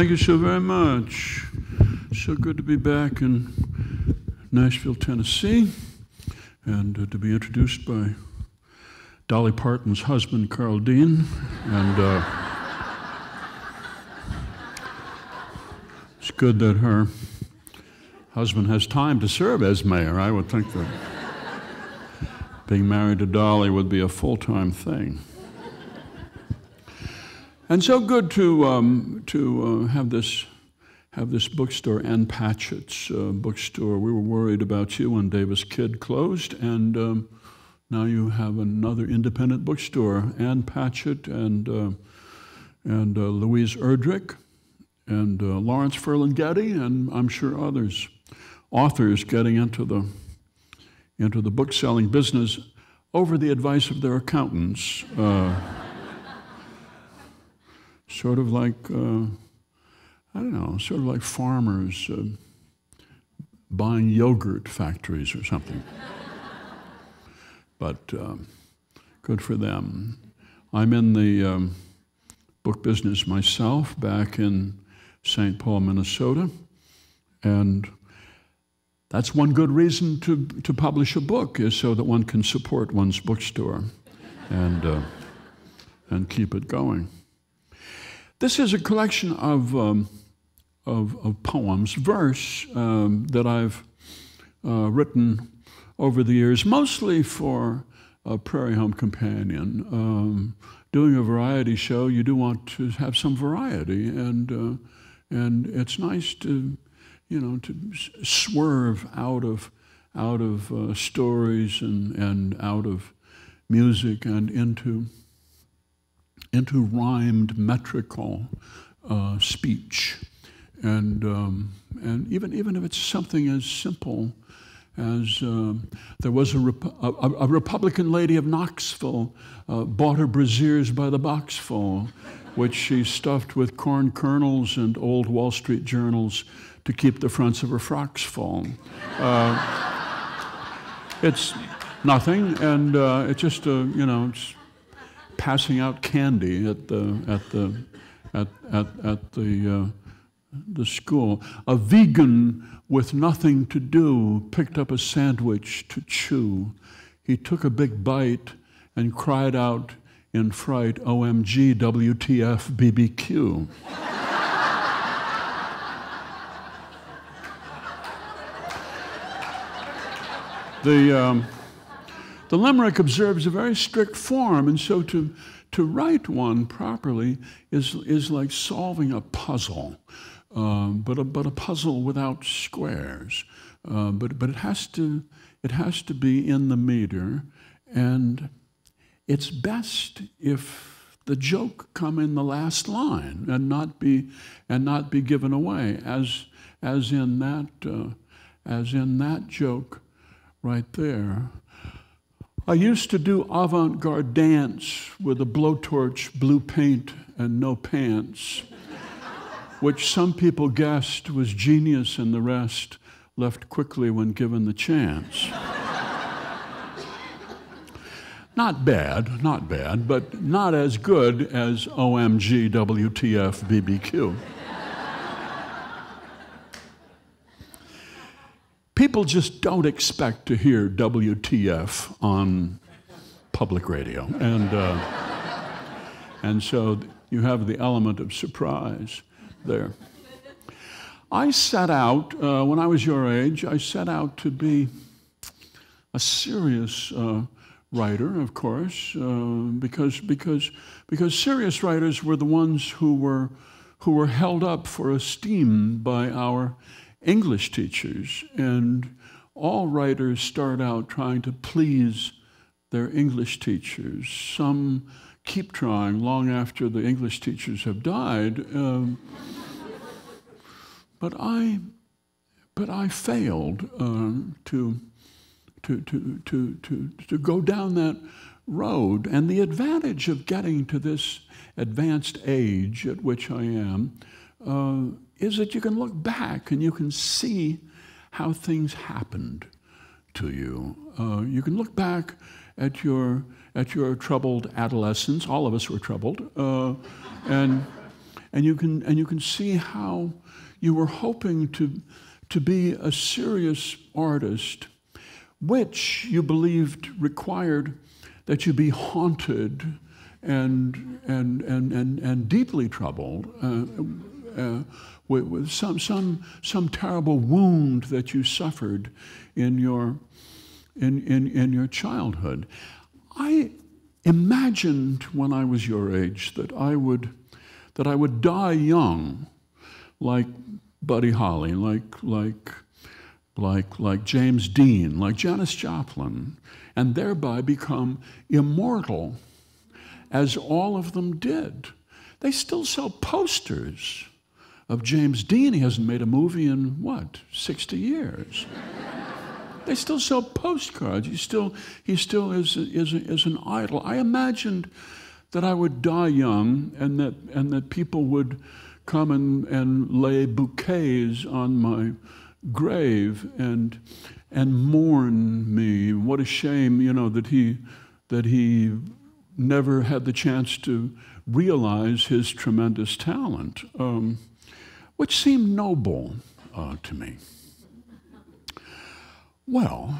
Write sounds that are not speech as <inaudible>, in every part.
Thank you so very much. So good to be back in Nashville, Tennessee, and uh, to be introduced by Dolly Parton's husband, Carl Dean, and uh, it's good that her husband has time to serve as mayor. I would think that being married to Dolly would be a full-time thing. And so good to, um, to uh, have, this, have this bookstore, Ann Patchett's uh, bookstore. We were worried about you when Davis Kidd closed, and um, now you have another independent bookstore, Ann Patchett and, uh, and uh, Louise Erdrich and uh, Lawrence Ferlinghetti, and I'm sure others, authors getting into the, into the book selling business over the advice of their accountants. Sort of like, uh, I don't know, sort of like farmers uh, buying yogurt factories or something. but um, good for them. I'm in the um, book business myself back in St. Paul, Minnesota, and that's one good reason to, to publish a book is so that one can support one's bookstore and, uh, and keep it going. This is a collection of, um, of, of, poems, verse um, that I've uh, written over the years, mostly for a Prairie Home Companion. Um, doing a variety show, you do want to have some variety, and, uh, and it's nice to, you know, to swerve out of, out of uh, stories and, and out of music and into into rhymed metrical uh, speech. And, um, and even, even if it's something as simple as uh, there was a, Rep a, a, Republican lady of Knoxville uh, bought her brasiers by the boxful, which she stuffed with corn kernels and old Wall Street journals to keep the fronts of her frocks full. Uh, it's nothing, and uh, it's just a, you know, passing out candy at the at the at at, at the uh, the school. A vegan with nothing to do picked up a sandwich to chew. He took a big bite and cried out in fright, OMG, WTF, BBQ. <laughs> the um, the limerick observes a very strict form, and so to, to write one properly is, is like solving a puzzle, um, but, a, but a puzzle without squares. Uh, but, but it, has to, it has to be in the meter, and it's best if the joke come in the last line and not be, and not be given away, as, as, in that, uh, as in that joke right there. I used to do avant garde dance with a blowtorch, blue paint, and no pants, which some people guessed was genius and the rest left quickly when given the chance. not bad, not bad, but not as good as OMG, WTF, BBQ. People just don't expect to hear WTF on public radio. And, uh, and so you have the element of surprise there. I set out, uh, when I was your age, I set out to be a serious uh, writer, of course, uh, because, because, because serious writers were the ones who were, who were held up for esteem by our English teachers, and all writers start out trying to please their English teachers. Some keep trying long after the English teachers have died. Um, but I, but I failed uh, to, to, to, to, to, to go down that road. And the advantage of getting to this advanced age at which I am uh, is that you can look back and you can see how things happened to you. Uh, you can look back at your at your troubled adolescence. All of us were troubled, uh, and and you can, and you can see how you were hoping to, to be a serious artist, which you believed required that you be haunted and, and, and, and, and deeply troubled uh, uh, with, some, some, some terrible wound that you suffered in your, in, in, in your childhood. I imagined when I was your age that I would, that I would die young, like Buddy Holly, like, like, like, like James Dean, like Janis Joplin, and thereby become immortal, as all of them did. They still sell posters of James Dean. He hasn't made a movie in what, 60 years? they still sell postcards. He still, he still is, is, is an idol. I imagined that I would die young and that, and that people would come and, and lay bouquets on my grave and, and mourn me. What a shame, you know, that he, that he never had the chance to realize his tremendous talent, um, which seemed noble uh, to me. Well,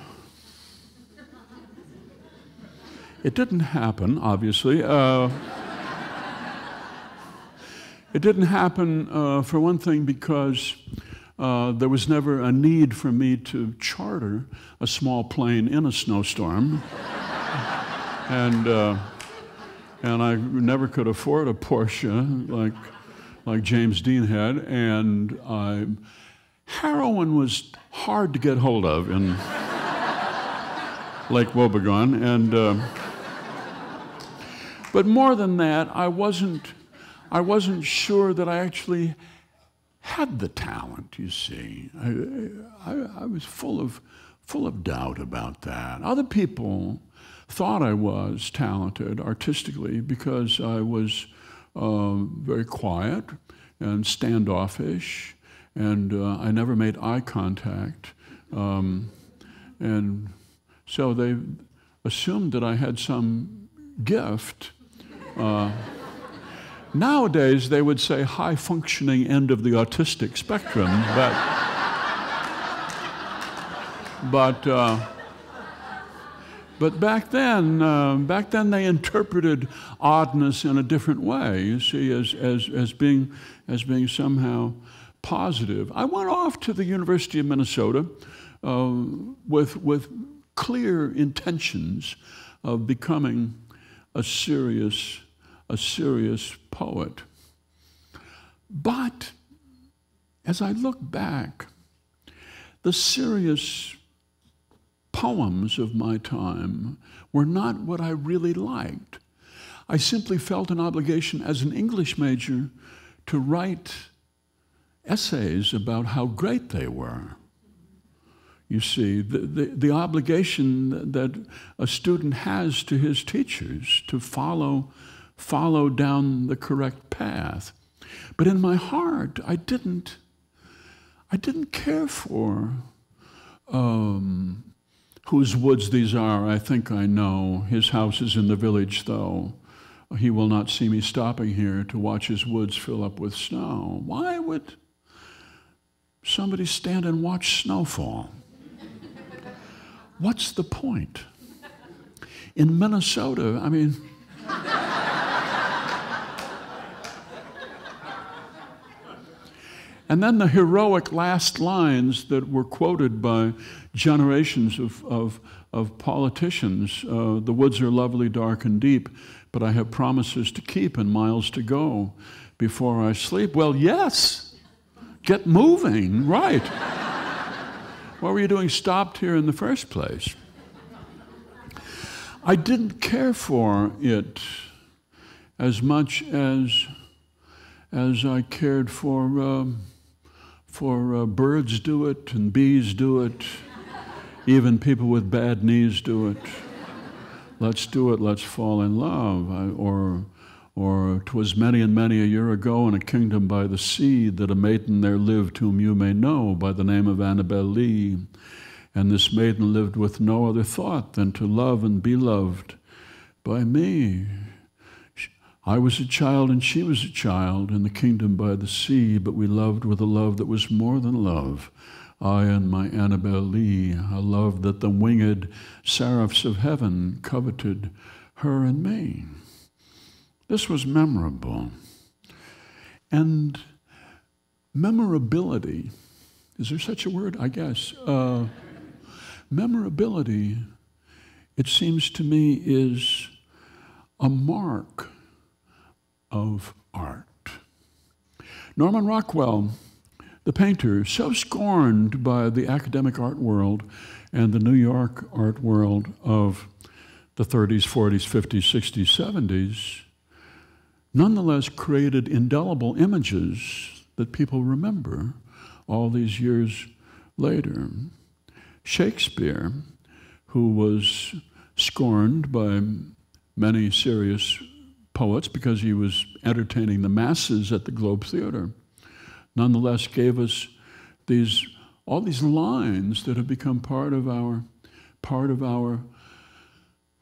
it didn't happen, obviously. Uh, it didn't happen, uh, for one thing, because uh, there was never a need for me to charter a small plane in a snowstorm. and, uh, and I never could afford a Porsche like, like James Dean had. And I, heroin was hard to get hold of in <laughs> Lake Wobegon. And, uh, but more than that, I wasn't, I wasn't sure that I actually had the talent, you see. I, I, I, was full of, full of doubt about that. Other people thought I was talented artistically because I was uh, very quiet and standoffish, and uh, I never made eye contact. Um, and so they assumed that I had some gift. Uh, Nowadays, they would say high functioning end of the autistic spectrum, but, but, uh, but back then, uh, back then they interpreted oddness in a different way, you see, as, as, as, being, as being somehow positive. I went off to the University of Minnesota uh, with, with clear intentions of becoming a serious a serious poet. But as I look back, the serious poems of my time were not what I really liked. I simply felt an obligation as an English major to write essays about how great they were. You see, the, the, the, obligation that a student has to his teachers to follow follow down the correct path. But in my heart, I didn't, I didn't care for um, whose woods these are. I think I know. His house is in the village, though. He will not see me stopping here to watch his woods fill up with snow. Why would somebody stand and watch snowfall? What's the point? In Minnesota, I mean, And then the heroic last lines that were quoted by generations of, of, of politicians uh, The woods are lovely, dark, and deep, but I have promises to keep and miles to go before I sleep. Well, yes, get moving, right. <laughs> what were you doing stopped here in the first place? I didn't care for it as much as, as I cared for. Um, for uh, birds do it and bees do it. Even people with bad knees do it. Let's do it, let's fall in love. I, or, or twas many and many a year ago in a kingdom by the sea that a maiden there lived whom you may know by the name of Annabel Lee. And this maiden lived with no other thought than to love and be loved by me. I was a child and she was a child in the kingdom by the sea, but we loved with a love that was more than love. I and my Annabel Lee, a love that the winged seraphs of heaven coveted her and me. This was memorable. And memorability, is there such a word? I guess. Uh, memorability, it seems to me, is a mark of art. Norman Rockwell, the painter, so scorned by the academic art world and the New York art world of the 30s, 40s, 50s, 60s, 70s, nonetheless created indelible images that people remember all these years later. Shakespeare, who was scorned by many serious poets because he was entertaining the masses at the Globe Theater, nonetheless gave us these all these lines that have become part of our part of our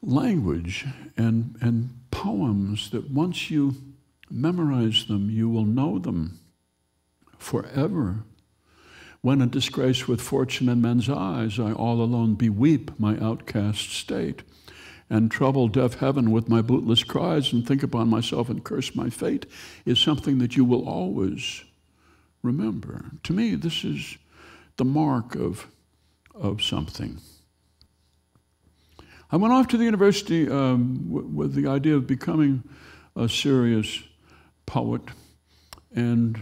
language and and poems that once you memorize them, you will know them forever. When in disgrace with fortune and men's eyes, I all alone beweep my outcast state and trouble deaf heaven with my bootless cries and think upon myself and curse my fate is something that you will always remember. To me, this is the mark of, of something. I went off to the university um, with the idea of becoming a serious poet, and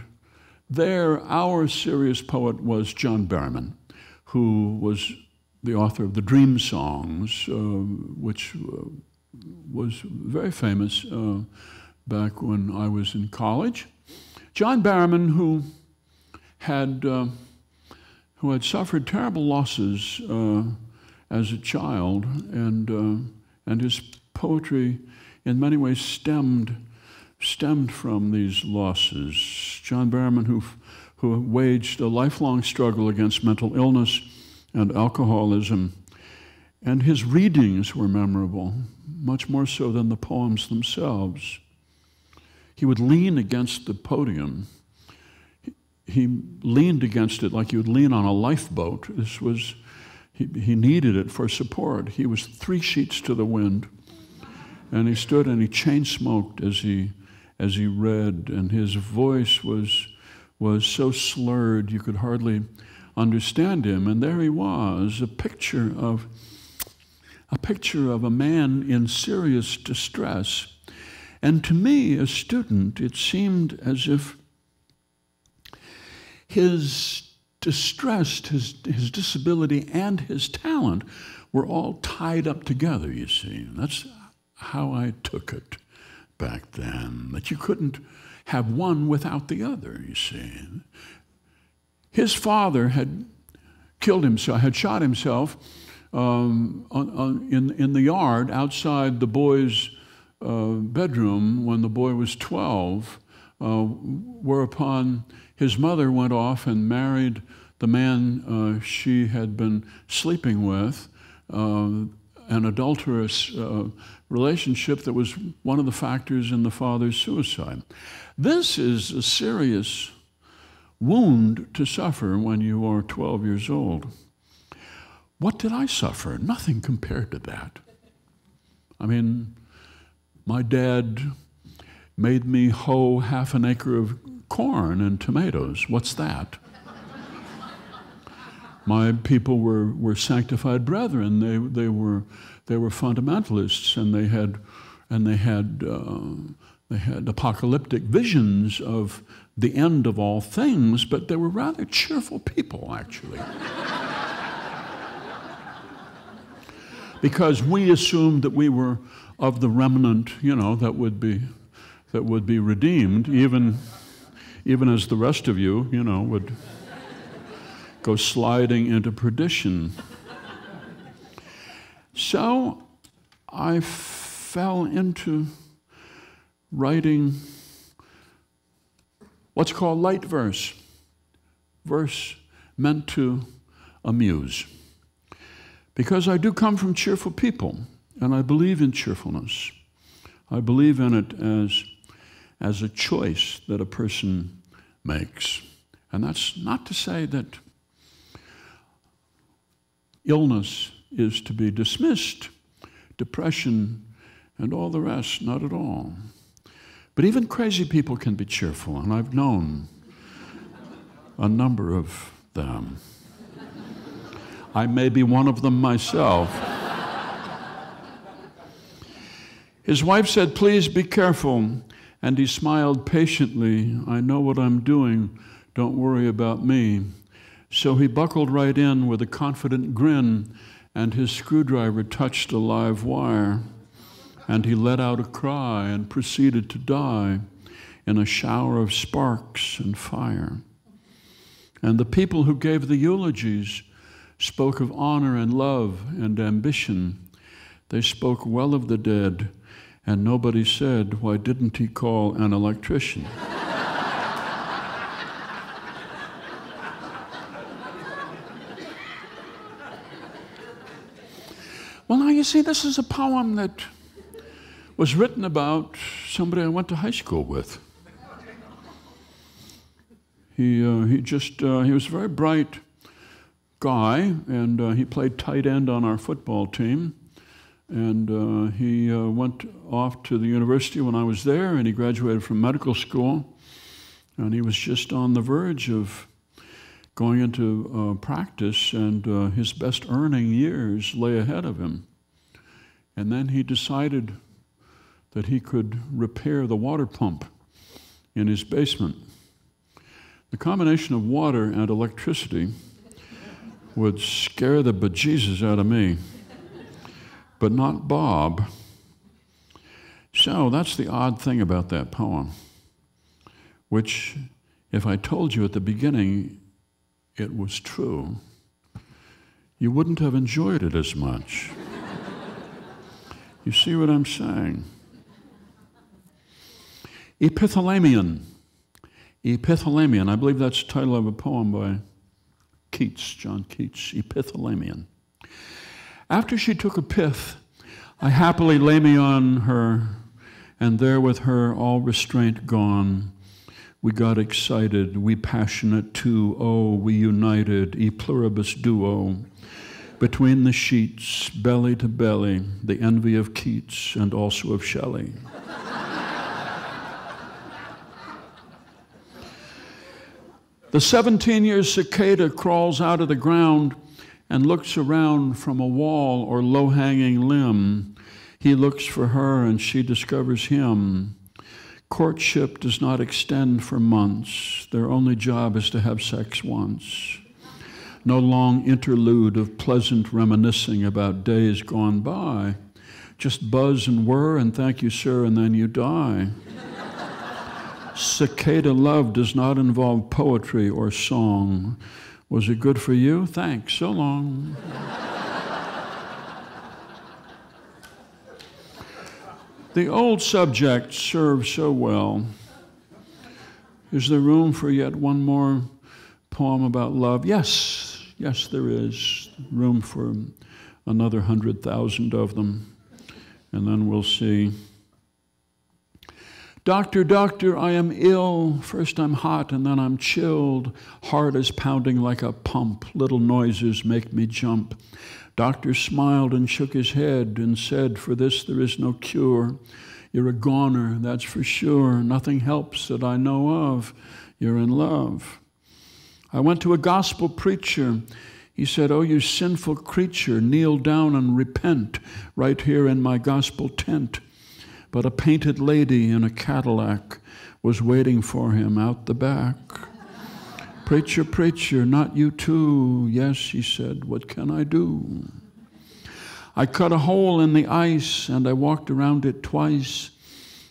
there, our serious poet was John Berryman, who was the author of the Dream Songs, uh, which uh, was very famous uh, back when I was in college. John Berryman, who had uh, who had suffered terrible losses as a child, and and his poetry, in many ways, stemmed stemmed from these losses. John Berryman, who who waged a lifelong struggle against mental illness and alcoholism. And his readings were memorable, much more so than the poems themselves. He would lean against the podium. He leaned against it like you would lean on a lifeboat. This was, he, he needed it for support. He was three sheets to the wind. And he stood and he chain smoked as he, as he read, and his voice was, was so slurred you could hardly understand him. And there he was, a picture of a picture of a man in serious distress. And to me, a student, it seemed as if his distress, his, his disability, and his talent were all tied up together, you see. That's how I took it back then, that you couldn't have one without the other, you see. His father had killed himself, had shot himself um, on, on, in, in the yard outside the boy's uh, bedroom when the boy was 12, uh, whereupon his mother went off and married the man uh, she had been sleeping with, uh, an adulterous uh, relationship that was one of the factors in the father's suicide. This is a serious wound to suffer when you are 12 years old. What did I suffer? Nothing compared to that. I mean, my dad made me hoe half an acre of corn and tomatoes. What's that? my people were, were sanctified brethren. They, they, were, they were fundamentalists, and they had, and they had, uh, they had apocalyptic visions of the end of all things, but they were rather cheerful people, actually. because we assumed that we were of the remnant, you know, that would be, that would be redeemed, even, even as the rest of you, you know, would go sliding into perdition. So I fell into writing what's called light verse, verse meant to amuse. Because I do come from cheerful people, and I believe in cheerfulness. I believe in it as, as a choice that a person makes. And that's not to say that illness is to be dismissed, depression, and all the rest, not at all. But even crazy people can be cheerful, and I've known a number of them. I may be one of them myself. His wife said, Please be careful. And he smiled patiently. I know what I'm doing. Don't worry about me. So he buckled right in with a confident grin, and his screwdriver touched a live wire. And he let out a cry and proceeded to die in a shower of sparks and fire. And the people who gave the eulogies spoke of honor and love and ambition. They spoke well of the dead and nobody said, Why didn't he call an electrician? <laughs> well, now you see, this is a poem that was written about somebody I went to high school with. He, uh, he just, uh, he was a very bright guy, and uh, he played tight end on our football team. And uh, he uh, went off to the university when I was there, and he graduated from medical school. And he was just on the verge of going into uh, practice, and his best earning years lay ahead of him. And then he decided that he could repair the water pump in his basement. The combination of water and electricity would scare the bejesus out of me but not Bob. So that's the odd thing about that poem, which, if I told you at the beginning it was true, you wouldn't have enjoyed it as much. you see what I'm saying? Epithalamion. Epithalamion. I believe that's the title of a poem by Keats, John Keats. Epithalamion. After she took a pith, I happily lay me on her, and there with her, all restraint gone, we got excited, we passionate too, oh, we united, e pluribus duo, between the sheets, belly to belly, the envy of Keats and also of Shelley. The 17 year cicada crawls out of the ground and looks around from a wall or low hanging limb. He looks for her and she discovers him. Courtship does not extend for months. Their only job is to have sex once. No long interlude of pleasant reminiscing about days gone by. Just buzz and whir and thank you, sir, and then you die. Cicada love does not involve poetry or song. Was it good for you? Thanks. So long. the old subject serves so well. Is there room for yet one more poem about love? Yes, yes, there is room for another hundred thousand of them. And then we'll see. Doctor, doctor, I am ill. First I'm hot and then I'm chilled. Heart is pounding like a pump. Little noises make me jump. Doctor smiled and shook his head and said, For this there is no cure. You're a goner, that's for sure. Nothing helps that I know of. You're in love. I went to a gospel preacher. He said, Oh, you sinful creature, kneel down and repent right here in my gospel tent but a painted lady in a Cadillac was waiting for him out the back. Preacher, preacher, not you too. Yes, he said, what can I do? I cut a hole in the ice and I walked around it twice.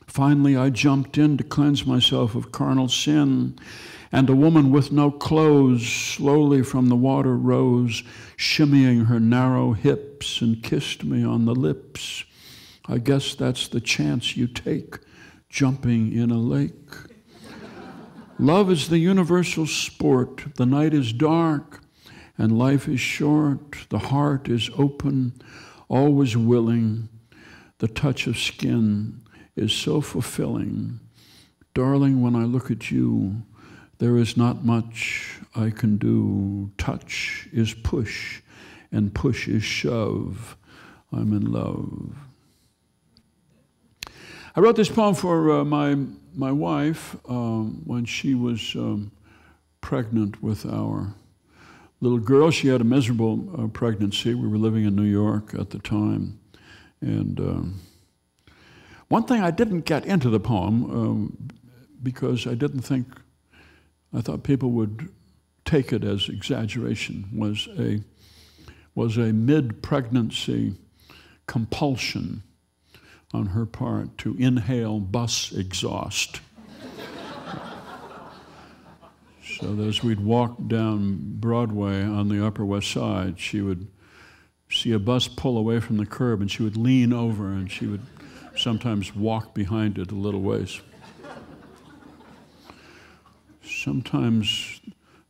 Finally, I jumped in to cleanse myself of carnal sin. And a woman with no clothes slowly from the water rose, shimmying her narrow hips, and kissed me on the lips. I guess that's the chance you take jumping in a lake. Love is the universal sport. The night is dark and life is short. The heart is open, always willing. The touch of skin is so fulfilling. Darling, when I look at you, there is not much I can do. Touch is push, and push is shove. I'm in love. I wrote this poem for uh, my, my wife um, when she was um, pregnant with our little girl. She had a miserable uh, pregnancy. We were living in New York at the time. And um, one thing I didn't get into the poem um, because I didn't think, I thought people would take it as exaggeration, was a, was a mid pregnancy compulsion on her part to inhale bus exhaust. so as we'd walk down Broadway on the Upper West Side, she would see a bus pull away from the curb and she would lean over and she would sometimes walk behind it a little ways. Sometimes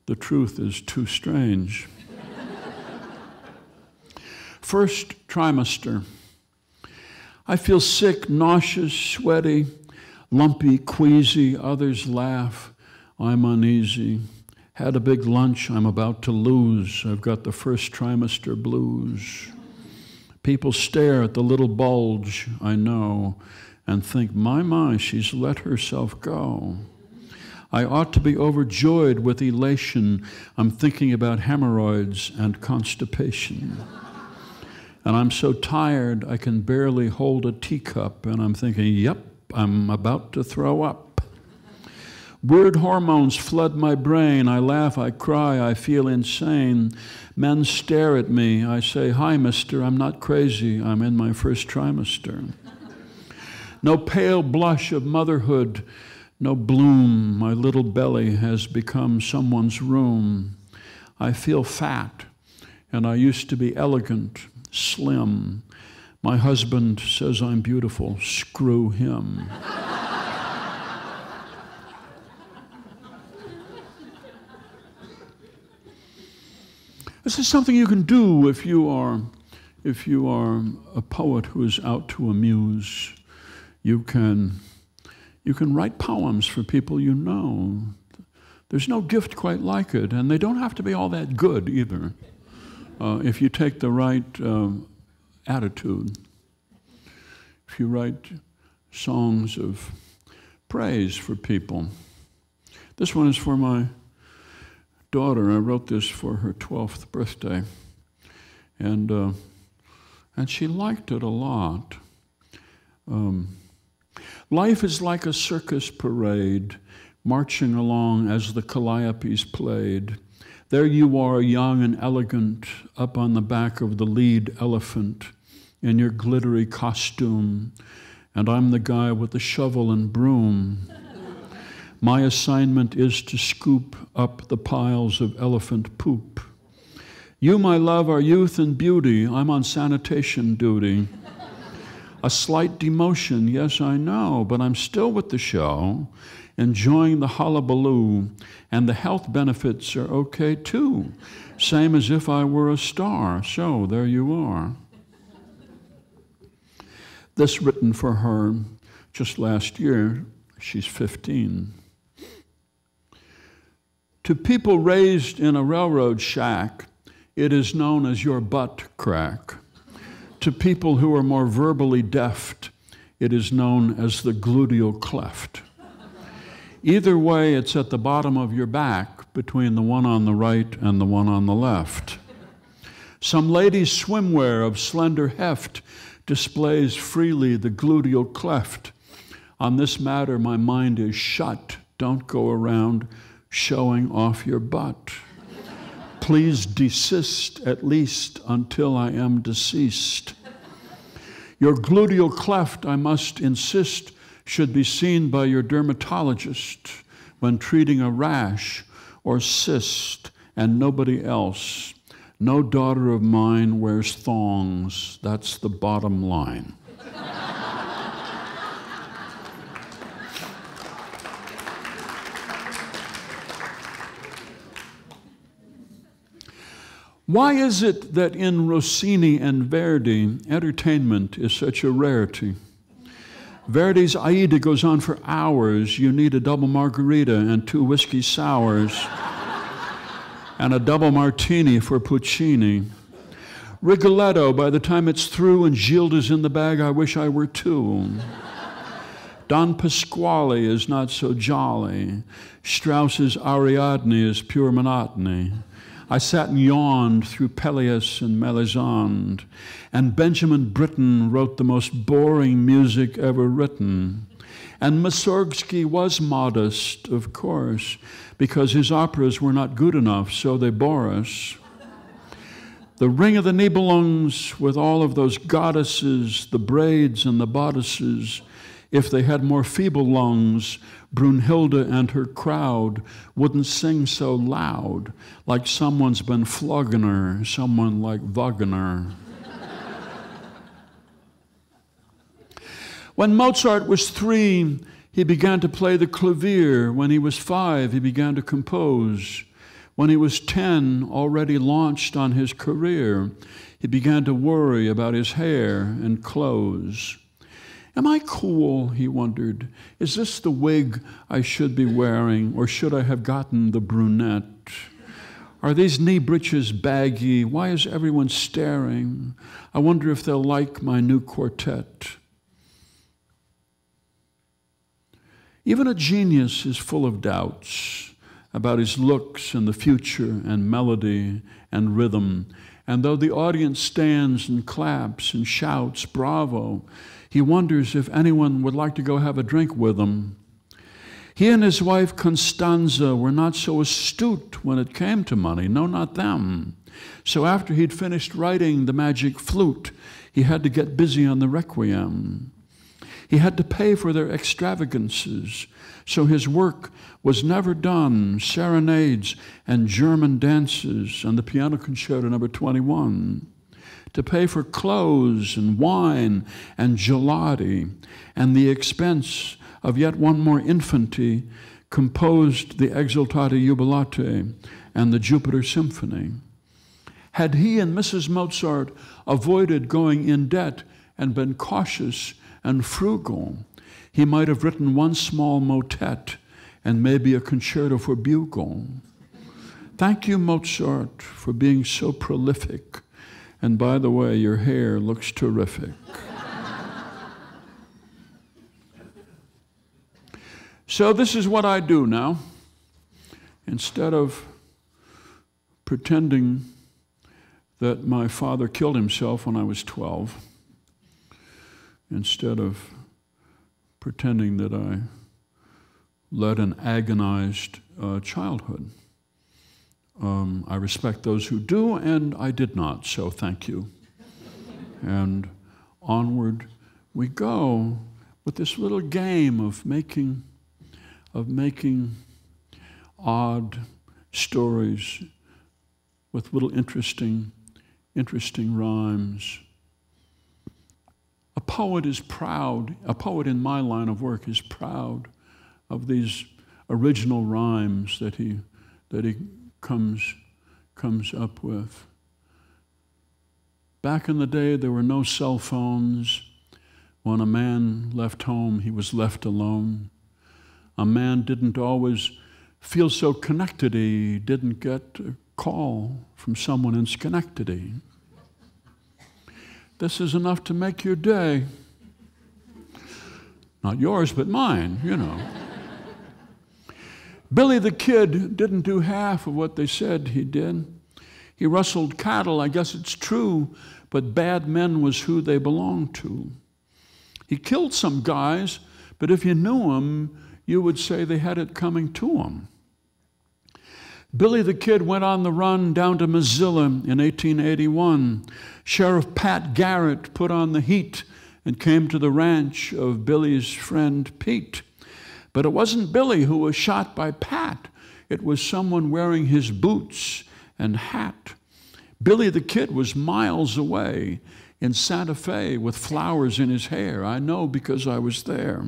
the truth is too strange. First trimester. I feel sick, nauseous, sweaty, lumpy, queasy. Others laugh. I'm uneasy. Had a big lunch I'm about to lose. I've got the first trimester blues. People stare at the little bulge, I know, and think, my, my, she's let herself go. I ought to be overjoyed with elation. I'm thinking about hemorrhoids and constipation. And I'm so tired I can barely hold a teacup, and I'm thinking, yep, I'm about to throw up. Weird hormones flood my brain. I laugh, I cry, I feel insane. Men stare at me. I say, Hi, mister, I'm not crazy. I'm in my first trimester. No pale blush of motherhood, no bloom. My little belly has become someone's room. I feel fat, and I used to be elegant, slim. My husband says I'm beautiful. Screw him. This is something you can do if you are, if you are a poet who is out to amuse. You can, you can write poems for people you know. There's no gift quite like it, and they don't have to be all that good either. Uh, if you take the right uh, attitude, if you write songs of praise for people. This one is for my daughter. I wrote this for her 12th birthday. And, uh, and she liked it a lot. Um, life is like a circus parade, marching along as the calliopes played. There you are, young and elegant, up on the back of the lead elephant in your glittery costume, and I'm the guy with the shovel and broom. My assignment is to scoop up the piles of elephant poop. You, my love, are youth and beauty. I'm on sanitation duty. A slight demotion, yes, I know, but I'm still with the show, enjoying the hullabaloo, and the health benefits are okay too, same as if I were a star. So there you are. This written for her just last year. She's 15. To people raised in a railroad shack, it is known as your butt crack. To people who are more verbally deft, it is known as the gluteal cleft. Either way, it's at the bottom of your back between the one on the right and the one on the left. Some lady's swimwear of slender heft displays freely the gluteal cleft. On this matter, my mind is shut. Don't go around showing off your butt. Please desist at least until I am deceased. Your gluteal cleft, I must insist, should be seen by your dermatologist when treating a rash or cyst and nobody else. No daughter of mine wears thongs. That's the bottom line. Why is it that in Rossini and Verdi, entertainment is such a rarity? Verdi's Aida goes on for hours. You need a double margarita and two whiskey sours <laughs> and a double martini for Puccini. Rigoletto, by the time it's through and Gilda's in the bag, I wish I were too. Don Pasquale is not so jolly. Strauss's Ariadne is pure monotony. I sat and yawned through Pelléas and Melisande, and Benjamin Britten wrote the most boring music ever written. And Mussorgsky was modest, of course, because his operas were not good enough, so they bore us. The Ring of the Nibelungs, with all of those goddesses, the braids and the bodices, if they had more feeble lungs, Brunhilde and her crowd wouldn't sing so loud, like someone's been flogging her, someone like Wagner. when Mozart was three, he began to play the clavier. When he was five, he began to compose. When he was 10, already launched on his career, he began to worry about his hair and clothes. Am I cool? He wondered. Is this the wig I should be wearing, or should I have gotten the brunette? Are these knee breeches baggy? Why is everyone staring? I wonder if they'll like my new quartet. Even a genius is full of doubts about his looks and the future and melody and rhythm. And though the audience stands and claps and shouts, bravo, he wonders if anyone would like to go have a drink with him. He and his wife Constanza were not so astute when it came to money. No, not them. So after he'd finished writing the magic flute, he had to get busy on the requiem. He had to pay for their extravagances. So his work was never done serenades and German dances and the piano concerto number 21 to pay for clothes and wine and gelati, and the expense of yet one more infanty composed the Exsultate Jubilate and the Jupiter Symphony. Had he and Mrs. Mozart avoided going in debt and been cautious and frugal, he might have written one small motet and maybe a concerto for bugle. Thank you, Mozart, for being so prolific and by the way, your hair looks terrific. so, this is what I do now. Instead of pretending that my father killed himself when I was 12, instead of pretending that I led an agonized uh, childhood. Um, I respect those who do, and I did not, so thank you. and onward we go with this little game of making, of making odd stories with little interesting, interesting rhymes. A poet is proud, a poet in my line of work is proud of these original rhymes that he, that he comes, comes up with. Back in the day, there were no cell phones. When a man left home, he was left alone. A man didn't always feel so connected, he didn't get a call from someone in Schenectady. This is enough to make your day. Not yours, but mine, you know. Billy the Kid didn't do half of what they said he did. He rustled cattle, I guess it's true, but bad men was who they belonged to. He killed some guys, but if you knew them, you would say they had it coming to them. Billy the Kid went on the run down to Mesilla in 1881. Sheriff Pat Garrett put on the heat and came to the ranch of Billy's friend Pete. But it wasn't Billy who was shot by Pat, it was someone wearing his boots and hat. Billy the Kid was miles away in Santa Fe with flowers in his hair. I know because I was there.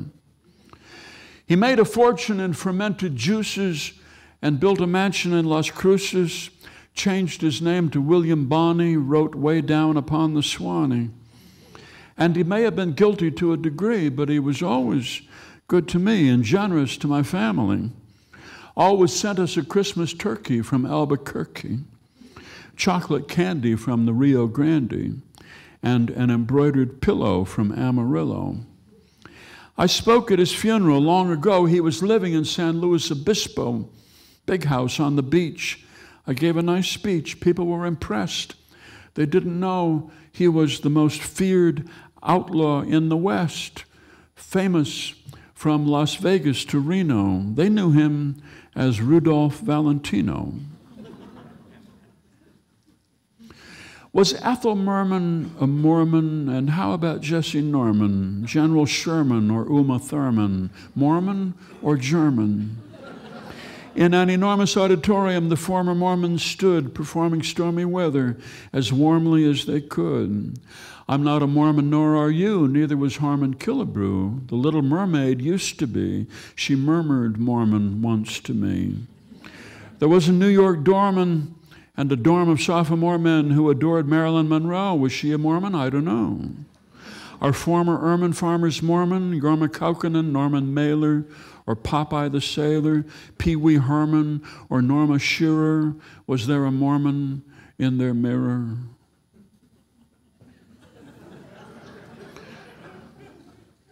He made a fortune in fermented juices and built a mansion in Las Cruces, changed his name to William Bonney, wrote Way Down Upon the Swanee. And he may have been guilty to a degree, but he was always good to me and generous to my family. Always sent us a Christmas turkey from Albuquerque, chocolate candy from the Rio Grande, and an embroidered pillow from Amarillo. I spoke at his funeral long ago. He was living in San Luis Obispo, big house on the beach. I gave a nice speech. People were impressed. They didn't know he was the most feared outlaw in the West, famous from Las Vegas to Reno. They knew him as Rudolph Valentino. Was Ethel Merman a Mormon? And how about Jesse Norman, General Sherman, or Uma Thurman? Mormon or German? In an enormous auditorium, the former Mormons stood performing stormy weather as warmly as they could. I'm not a Mormon, nor are you. Neither was Harmon Killebrew. The little mermaid used to be. She murmured Mormon once to me. There was a New York doorman and a dorm of sophomore men who adored Marilyn Monroe. Was she a Mormon? I don't know. Our former Erman farmers Mormon, Jorma Kaukonen, Norman Mailer, or Popeye the Sailor, Pee Wee Herman, or Norma Shearer? Was there a Mormon in their mirror?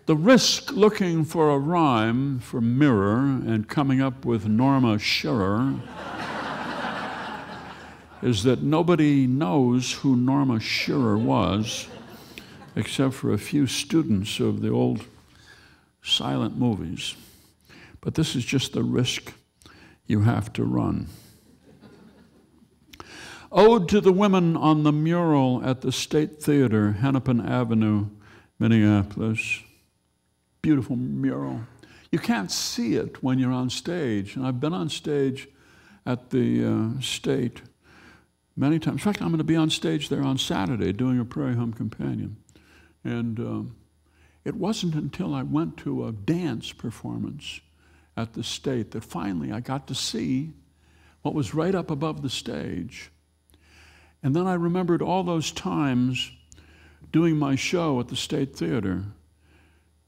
The risk looking for a rhyme for mirror and coming up with Norma Shearer <laughs> is that nobody knows who Norma Shearer was except for a few students of the old silent movies. But this is just the risk you have to run. Ode to the Women on the mural at the State Theater, Hennepin Avenue, Minneapolis beautiful mural. You can't see it when you're on stage. And I've been on stage at the uh, state many times. In fact, I'm going to be on stage there on Saturday doing a Prairie Home Companion. And um, it wasn't until I went to a dance performance at the state that finally I got to see what was right up above the stage. And then I remembered all those times doing my show at the State Theater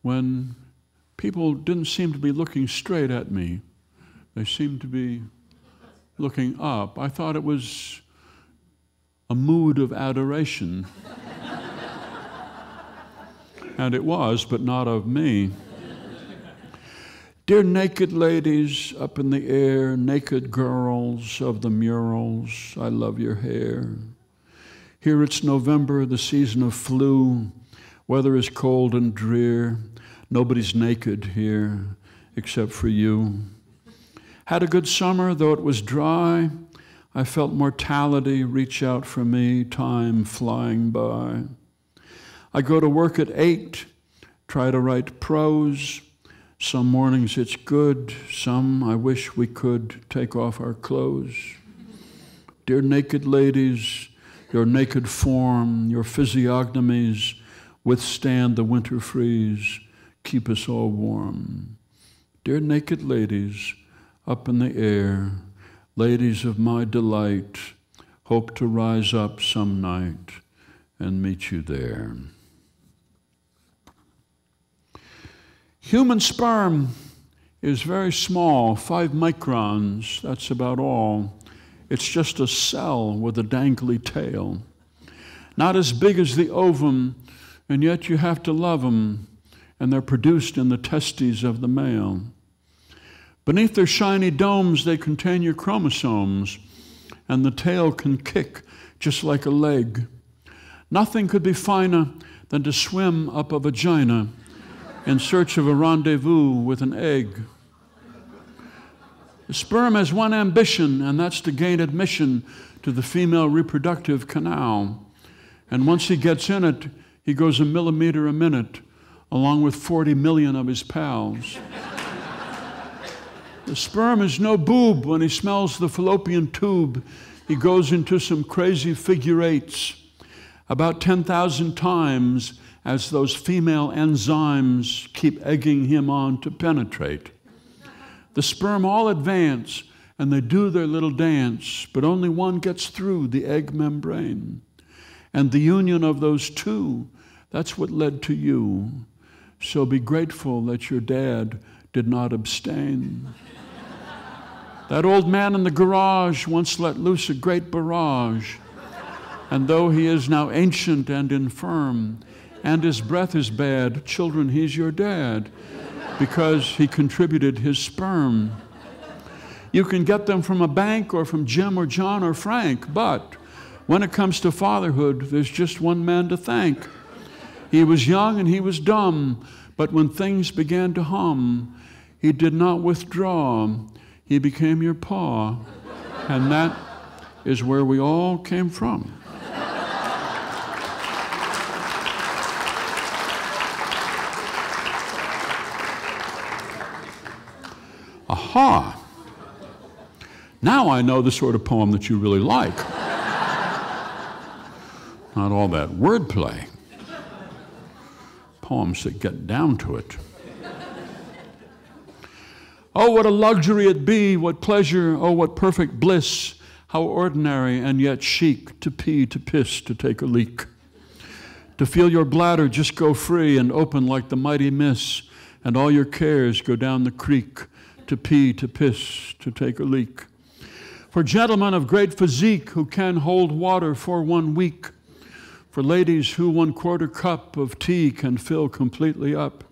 when people didn't seem to be looking straight at me. They seemed to be looking up. I thought it was a mood of adoration. <laughs> and it was, but not of me. Dear naked ladies up in the air, naked girls of the murals, I love your hair. Here it's November, the season of flu. Weather is cold and drear. Nobody's naked here except for you. Had a good summer, though it was dry. I felt mortality reach out for me, time flying by. I go to work at eight, try to write prose. Some mornings it's good, some I wish we could take off our clothes. Dear naked ladies, your naked form, your physiognomies withstand the winter freeze, keep us all warm. Dear naked ladies up in the air, ladies of my delight, hope to rise up some night and meet you there. Human sperm is very small, five microns, that's about all. It's just a cell with a dangly tail. Not as big as the ovum, and yet you have to love them, and they're produced in the testes of the male. Beneath their shiny domes, they contain your chromosomes, and the tail can kick just like a leg. Nothing could be finer than to swim up a vagina in search of a rendezvous with an egg. The sperm has one ambition, and that's to gain admission to the female reproductive canal. And once he gets in it, he goes a millimeter a minute, along with 40 million of his pals. the sperm is no boob when he smells the fallopian tube. He goes into some crazy figure eights about 10,000 times as those female enzymes keep egging him on to penetrate. The sperm all advance and they do their little dance, but only one gets through the egg membrane. And the union of those two That's what led to you. So be grateful that your dad did not abstain. that old man in the garage once let loose a great barrage. And though he is now ancient and infirm, and his breath is bad, children, he's your dad because he contributed his sperm. You can get them from a bank or from Jim or John or Frank, but when it comes to fatherhood, there's just one man to thank. He was young and he was dumb, but when things began to hum, he did not withdraw. He became your paw. And that is where we all came from. Aha! Now I know the sort of poem that you really like. Not all that wordplay. Poems that get down to it. Oh, what a luxury it be, what pleasure, oh, what perfect bliss, how ordinary and yet chic to pee, to piss, to take a leak. To feel your bladder just go free and open like the mighty miss, and all your cares go down the creek, to pee, to piss, to take a leak. For gentlemen of great physique who can hold water for one week. For ladies who one quarter cup of tea can fill completely up.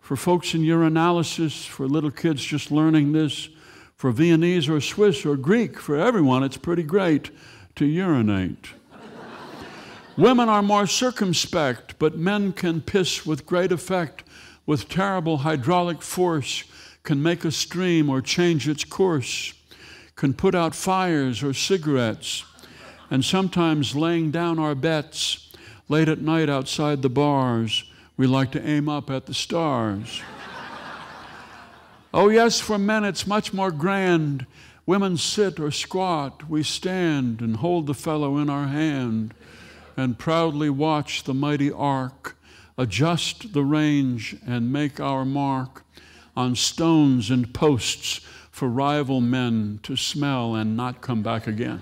For folks in urinalysis, for little kids just learning this, for Viennese or Swiss or Greek, for everyone, it's pretty great to urinate. Women are more circumspect, but men can piss with great effect, with terrible hydraulic force can make a stream or change its course, can put out fires or cigarettes, and sometimes laying down our bets late at night outside the bars, we like to aim up at the stars. oh, yes, for men it's much more grand. Women sit or squat, we stand and hold the fellow in our hand and proudly watch the mighty arc, adjust the range and make our mark on stones and posts for rival men to smell and not come back again.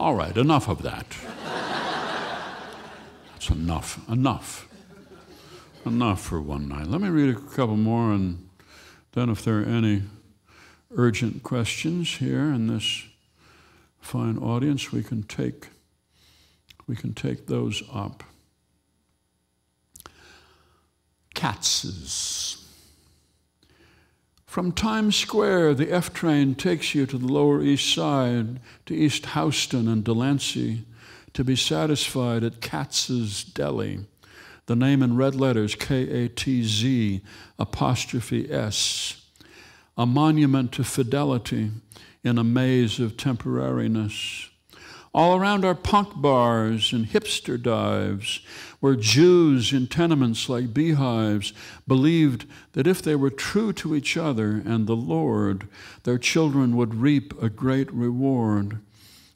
All right, enough of that. That's enough, enough. Enough for one night. Let me read a couple more, and then, if there are any urgent questions here in this fine audience, we can take we can take those up. Katz's. From Times Square, the F train takes you to the Lower East Side, to East Houston and Delancey, to be satisfied at Katz's Deli. The name in red letters, K A T Z apostrophe S. A monument to fidelity in a maze of temporariness. All around are punk bars and hipster dives, where Jews in tenements like beehives believed that if they were true to each other and the Lord, their children would reap a great reward.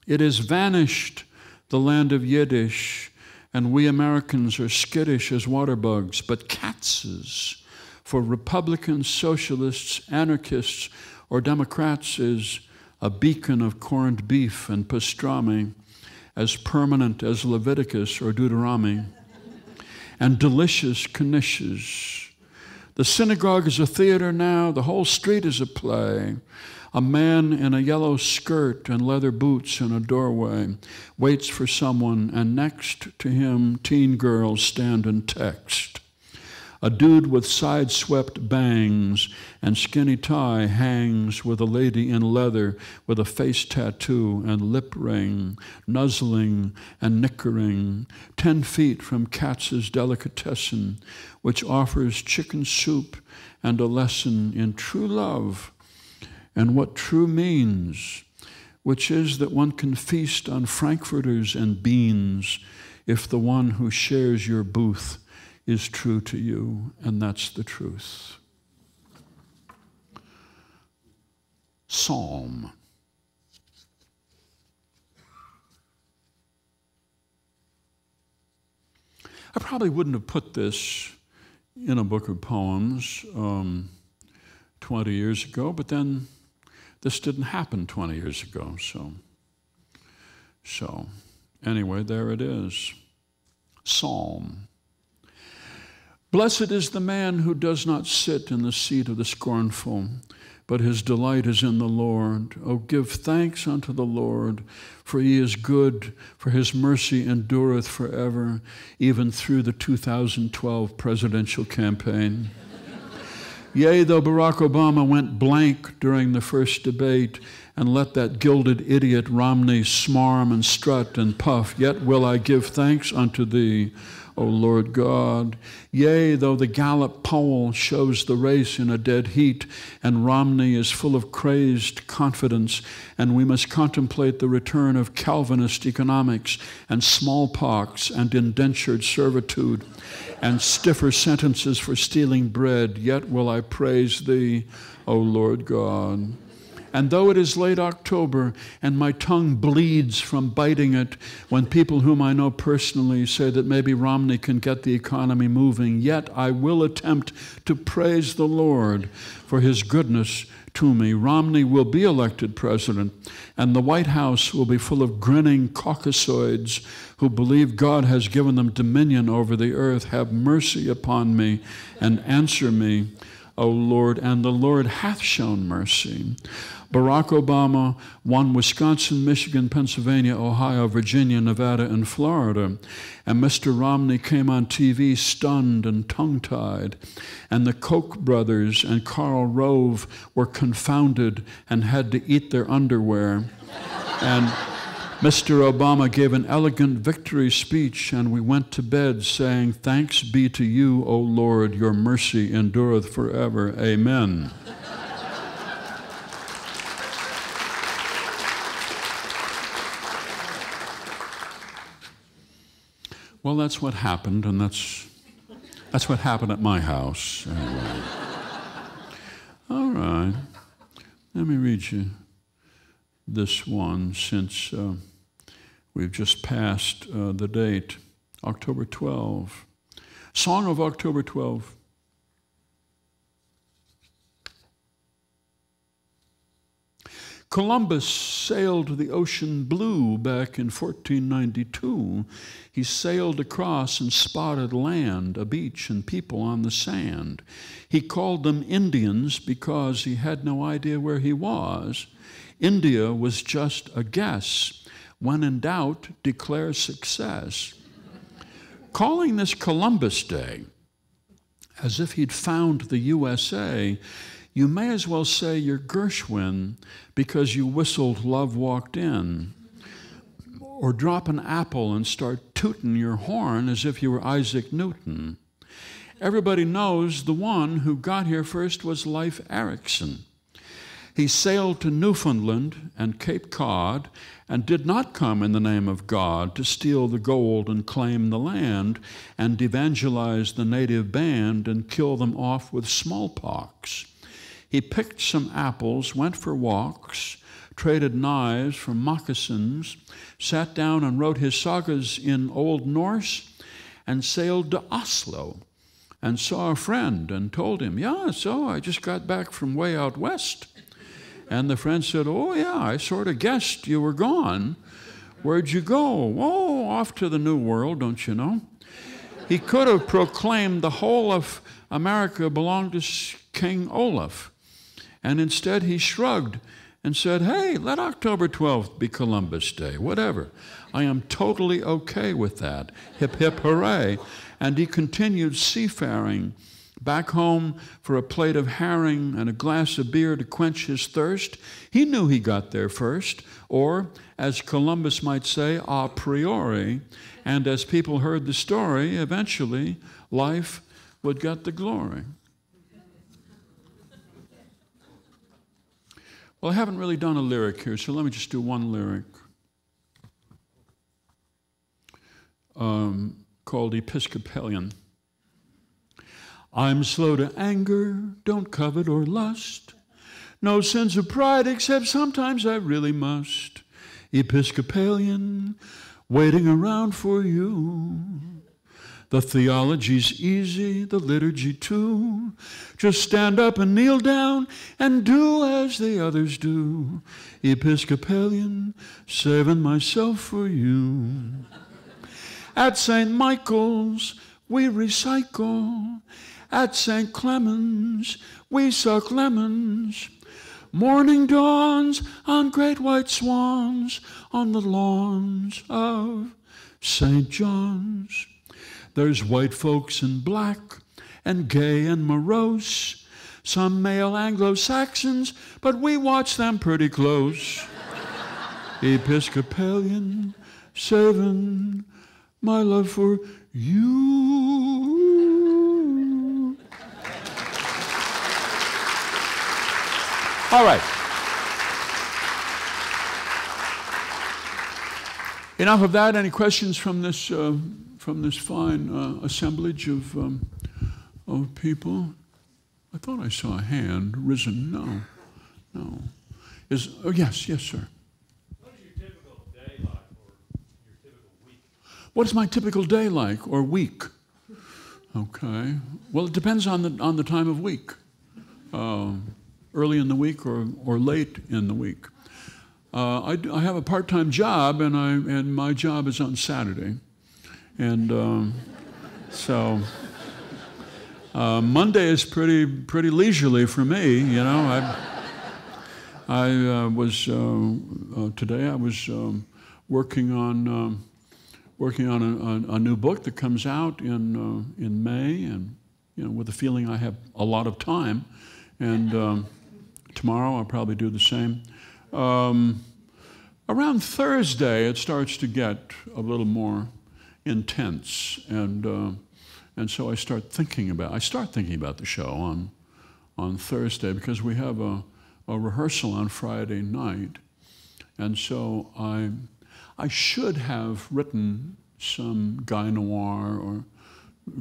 It is vanished, the land of Yiddish, and we Americans are skittish as water bugs, but Katz's for Republicans, socialists, anarchists, or Democrats is a beacon of corned beef and pastrami, as permanent as Leviticus or Deuteronomy, and delicious knishes. The synagogue is a theater now, the whole street is a play. A man in a yellow skirt and leather boots in a doorway waits for someone, and next to him, teen girls stand and text. A dude with side swept bangs and skinny tie hangs with a lady in leather with a face tattoo and lip ring, nuzzling and nickering, ten feet from Katz's delicatessen, which offers chicken soup and a lesson in true love and what true means, which is that one can feast on frankfurters and beans if the one who shares your booth is true to you, and that's the truth. Psalm. I probably wouldn't have put this in a book of poems um, 20 years ago, but then this didn't happen 20 years ago. So, so anyway, there it is. Psalm. Blessed is the man who does not sit in the seat of the scornful, but his delight is in the Lord. Oh, give thanks unto the Lord, for he is good, for his mercy endureth forever, even through the 2012 presidential campaign. Yea, though Barack Obama went blank during the first debate and let that gilded idiot Romney smarm and strut and puff, yet will I give thanks unto thee O Lord God. Yea, though the Gallup poll shows the race in a dead heat, and Romney is full of crazed confidence, and we must contemplate the return of Calvinist economics and smallpox and indentured servitude and stiffer sentences for stealing bread, yet will I praise thee, O Lord God. And though it is late October and my tongue bleeds from biting it when people whom I know personally say that maybe Romney can get the economy moving, yet I will attempt to praise the Lord for his goodness to me. Romney will be elected president, and the White House will be full of grinning Caucasoids who believe God has given them dominion over the earth. Have mercy upon me and answer me, O Lord. And the Lord hath shown mercy. Barack Obama won Wisconsin, Michigan, Pennsylvania, Ohio, Virginia, Nevada, and Florida. And Mr. Romney came on TV stunned and tongue tied. And the Koch brothers and Karl Rove were confounded and had to eat their underwear. and Mr. Obama gave an elegant victory speech, and we went to bed saying, Thanks be to you, O Lord, your mercy endureth forever. Amen. Well, that's what happened, and that's, that's what happened at my house. Anyway. All right. Let me read you this one since uh, we've just passed uh, the date October 12. Song of October 12. Columbus sailed the ocean blue back in 1492. He sailed across and spotted land, a beach, and people on the sand. He called them Indians because he had no idea where he was. India was just a guess. When in doubt, declare success. Calling this Columbus Day, as if he'd found the USA, you may as well say you're Gershwin because you whistled Love Walked In. Or drop an apple and start tooting your horn as if you were Isaac Newton. Everybody knows the one who got here first was Leif Erikson. He sailed to Newfoundland and Cape Cod and did not come in the name of God to steal the gold and claim the land and evangelize the native band and kill them off with smallpox. He picked some apples, went for walks, traded knives for moccasins, sat down and wrote his sagas in Old Norse, and sailed to Oslo and saw a friend and told him, Yeah, so I just got back from way out west. And the friend said, Oh, yeah, I sort of guessed you were gone. Where'd you go? Oh, off to the New World, don't you know? He could have proclaimed the whole of America belonged to King Olaf. And instead, he shrugged and said, Hey, let October 12th be Columbus Day, whatever. I am totally okay with that. Hip, hip, hooray. And he continued seafaring back home for a plate of herring and a glass of beer to quench his thirst. He knew he got there first, or as Columbus might say, a priori. And as people heard the story, eventually Leif would get the glory. Well, I haven't really done a lyric here, so let me just do one lyric um, called Episcopalian. I'm slow to anger, don't covet or lust. No sense of pride, except sometimes I really must. Episcopalian, waiting around for you. The theology's easy, the liturgy too. Just stand up and kneel down and do as the others do. Episcopalian, saving myself for you. At St. Michael's, we recycle. At St. Clement's, we suck lemons. Morning dawns on great white swans on the lawns of St. John's. There's white folks in black and gay and morose, some male Anglo Saxons, but we watch them pretty close. Episcopalian, saving my love for you. All right. Enough of that. Any questions from this, uh, from this fine uh, assemblage of, um, of people? I thought I saw a hand risen. No, no. Is, oh, yes, yes, sir. What is your typical day like or your typical week? What is my typical day like or week? Okay. Well, it depends on the, on the time of week. Uh, early in the week or, or late in the week. Uh, I, I, have a part-time job, and I and my job is on Saturday, and um, so uh, Monday is pretty pretty leisurely for me. You know, I I uh, was uh, uh, today I was um, working on um, working on a, a, a, new book that comes out in uh, in May, and you know, with the feeling I have a lot of time, and um, tomorrow I'll probably do the same. Um, around Thursday, it starts to get a little more intense, and uh, and so I start thinking about. I start thinking about the show on on Thursday because we have a, a rehearsal on Friday night, and so I I should have written some guy noir or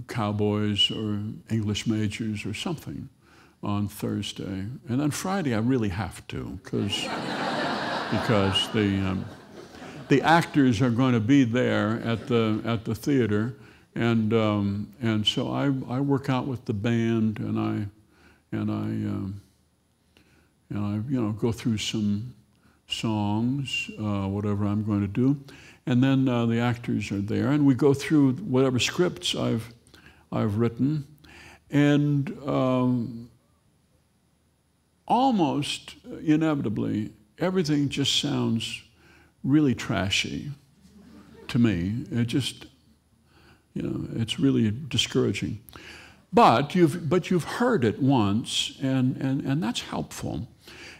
cowboys or English majors or something on Thursday. And then Friday, I really have to, because because the, um, the actors are going to be there at the, at the theater. And, um, and so I, I work out with the band and I, and I, um, and I you know, go through some songs, uh, whatever I'm going to do. And then uh, the actors are there, and we go through whatever scripts I've, I've written. And um, almost inevitably, everything just sounds really trashy to me. It just, you know, it's really discouraging. But you've, but you've heard it once, and, and, and that's helpful.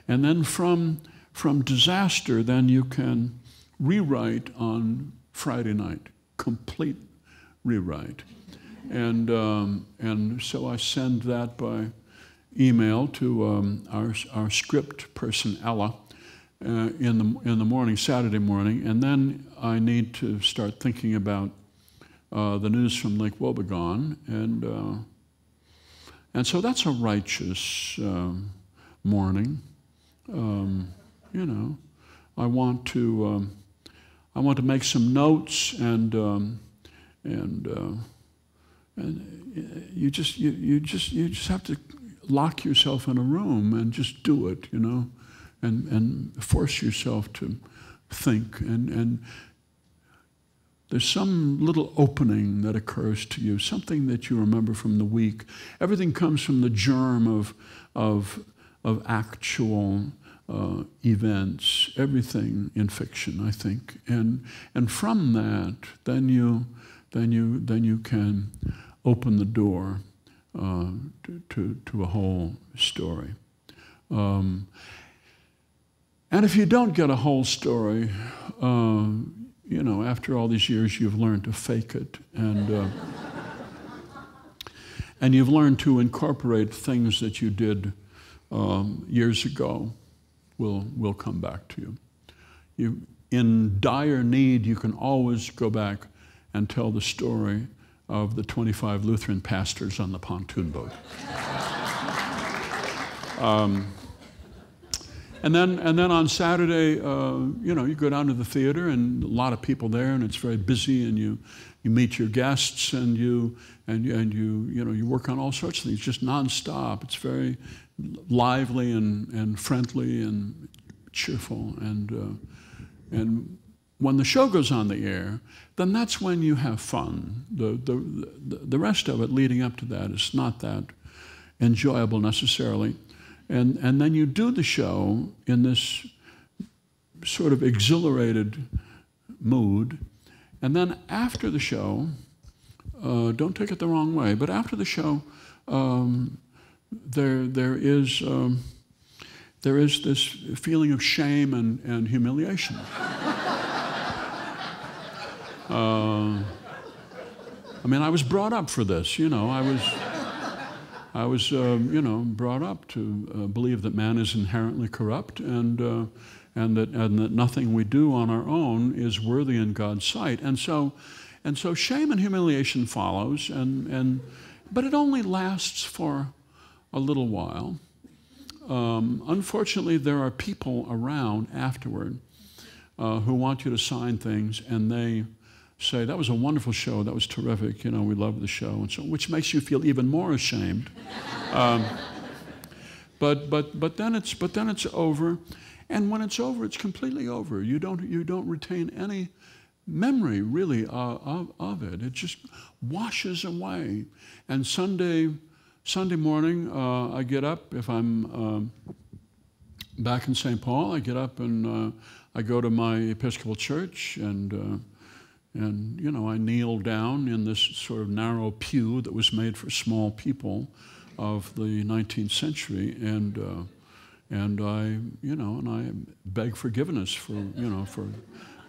And then from, from disaster, then you can rewrite on Friday night, complete rewrite. And, um, and so I send that by email to um, our, our script person, Ella, uh, in, the, in the morning, Saturday morning, and then I need to start thinking about uh, the news from Lake Wobegon, and, uh, and so that's a righteous um, morning. Um, you know, I want to, um, I want to make some notes and, um, and, uh, and you just, you, you just, you just have to lock yourself in a room and just do it, you know, and, and force yourself to think. And, and there's some little opening that occurs to you, something that you remember from the week. Everything comes from the germ of, of, of actual uh, events, everything in fiction, I think. And, and from that, then you, then, you, then you can open the door uh, to, to, to, a whole story. Um, and if you don't get a whole story, uh, you know, after all these years, you've learned to fake it. And, uh, <laughs> and you've learned to incorporate things that you did um, years ago will, will come back to you. you. In dire need, you can always go back and tell the story of the 25 Lutheran pastors on the pontoon boat. <laughs> um, and then and then on Saturday, uh, you know, you go down to the theater and a lot of people there, and it's very busy, and you you meet your guests, and you and and you you know you work on all sorts of things, just nonstop. It's very lively and and friendly and cheerful, and uh, and when the show goes on the air, then that's when you have fun. The, the, the rest of it leading up to that is not that enjoyable necessarily. And, and then you do the show in this sort of exhilarated mood. And then after the show, uh, don't take it the wrong way, but after the show, um, there, there, is, um, there is this feeling of shame and, and humiliation. <laughs> Uh, I mean, I was brought up for this, you know. I was, I was, um, you know, brought up to uh, believe that man is inherently corrupt and, uh, and, that, and that nothing we do on our own is worthy in God's sight. And so, and so shame and humiliation follows, and, and, but it only lasts for a little while. Um, unfortunately, there are people around afterward uh, who want you to sign things, and they say, that was a wonderful show, that was terrific, you know, we love the show, and so, which makes you feel even more ashamed. Um, but, but, but, then it's, but then it's over, and when it's over, it's completely over. You don't, you don't retain any memory, really, uh, of, of it. It just washes away. And Sunday, Sunday morning, uh, I get up, if I'm um, back in St. Paul, I get up and uh, I go to my Episcopal church and uh, and, you know, I kneel down in this sort of narrow pew that was made for small people of the 19th century. And, uh, and I, you know, and I beg forgiveness for, you know, for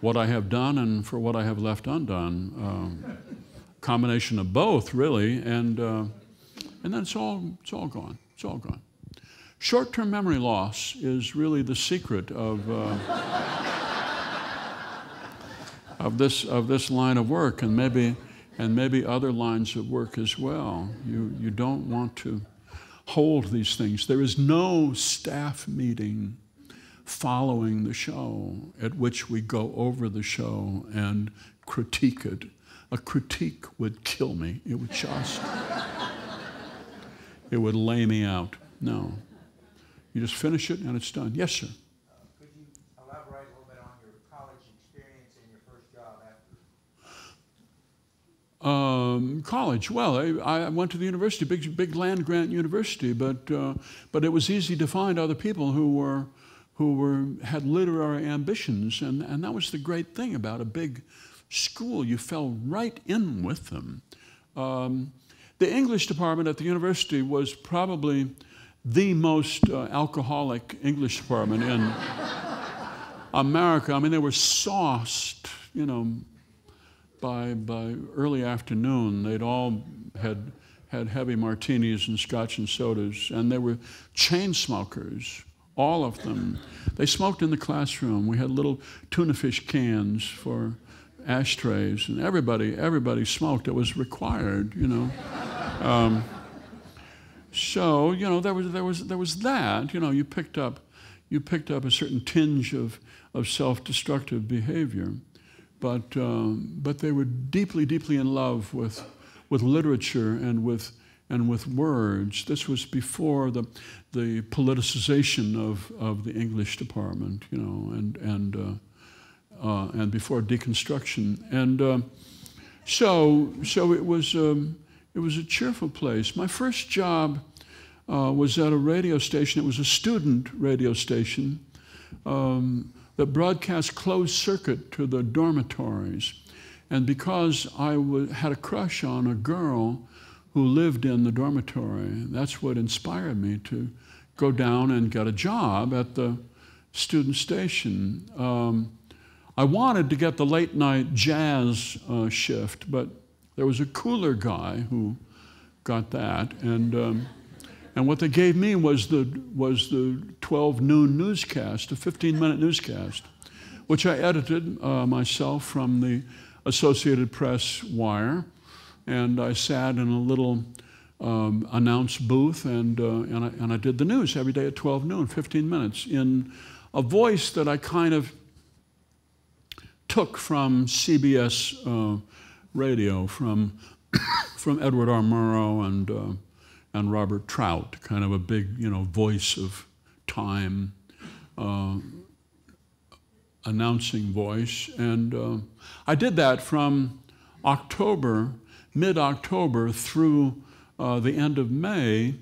what I have done and for what I have left undone. Um, combination of both, really. And, uh, and then it's all, it's all gone. It's all gone. Short term memory loss is really the secret of. Uh, of this, of this line of work and maybe, and maybe other lines of work as well. You, you don't want to hold these things. There is no staff meeting following the show at which we go over the show and critique it. A critique would kill me. It would just, it would lay me out. No. You just finish it and it's done. Yes, sir. Um, college. Well, I, I, went to the university, big, big land grant university, but, uh, but it was easy to find other people who were, who were, had literary ambitions, and, and that was the great thing about a big school. You fell right in with them. Um, the English department at the university was probably the most uh, alcoholic English department in <laughs> America. I mean, they were sauced, you know, by, by early afternoon, they'd all had, had heavy martinis and scotch and sodas, and they were chain smokers, all of them. They smoked in the classroom. We had little tuna fish cans for ashtrays, and everybody, everybody smoked. It was required, you know. Um, so, you know, there was, there, was, there was that. You know, you picked up, you picked up a certain tinge of, of self-destructive behavior but, um, but they were deeply, deeply in love with, with literature and with, and with words. This was before the, the politicization of, of the English department, you know, and, and, uh, uh, and before deconstruction. And uh, so, so it, was, um, it was a cheerful place. My first job uh, was at a radio station. It was a student radio station. Um, that broadcast closed circuit to the dormitories. And because I had a crush on a girl who lived in the dormitory, that's what inspired me to go down and get a job at the student station. Um, I wanted to get the late night jazz uh, shift, but there was a cooler guy who got that. And um, and what they gave me was the, was the 12 noon newscast, a 15 minute newscast, which I edited uh, myself from the Associated Press wire. And I sat in a little um, announce booth, and, uh, and, I, and I did the news every day at 12 noon, 15 minutes, in a voice that I kind of took from CBS uh, radio, from, <coughs> from Edward R. Murrow and, uh, and Robert Trout, kind of a big, you know, voice of time, uh, announcing voice. And uh, I did that from October, mid-October through uh, the end of May,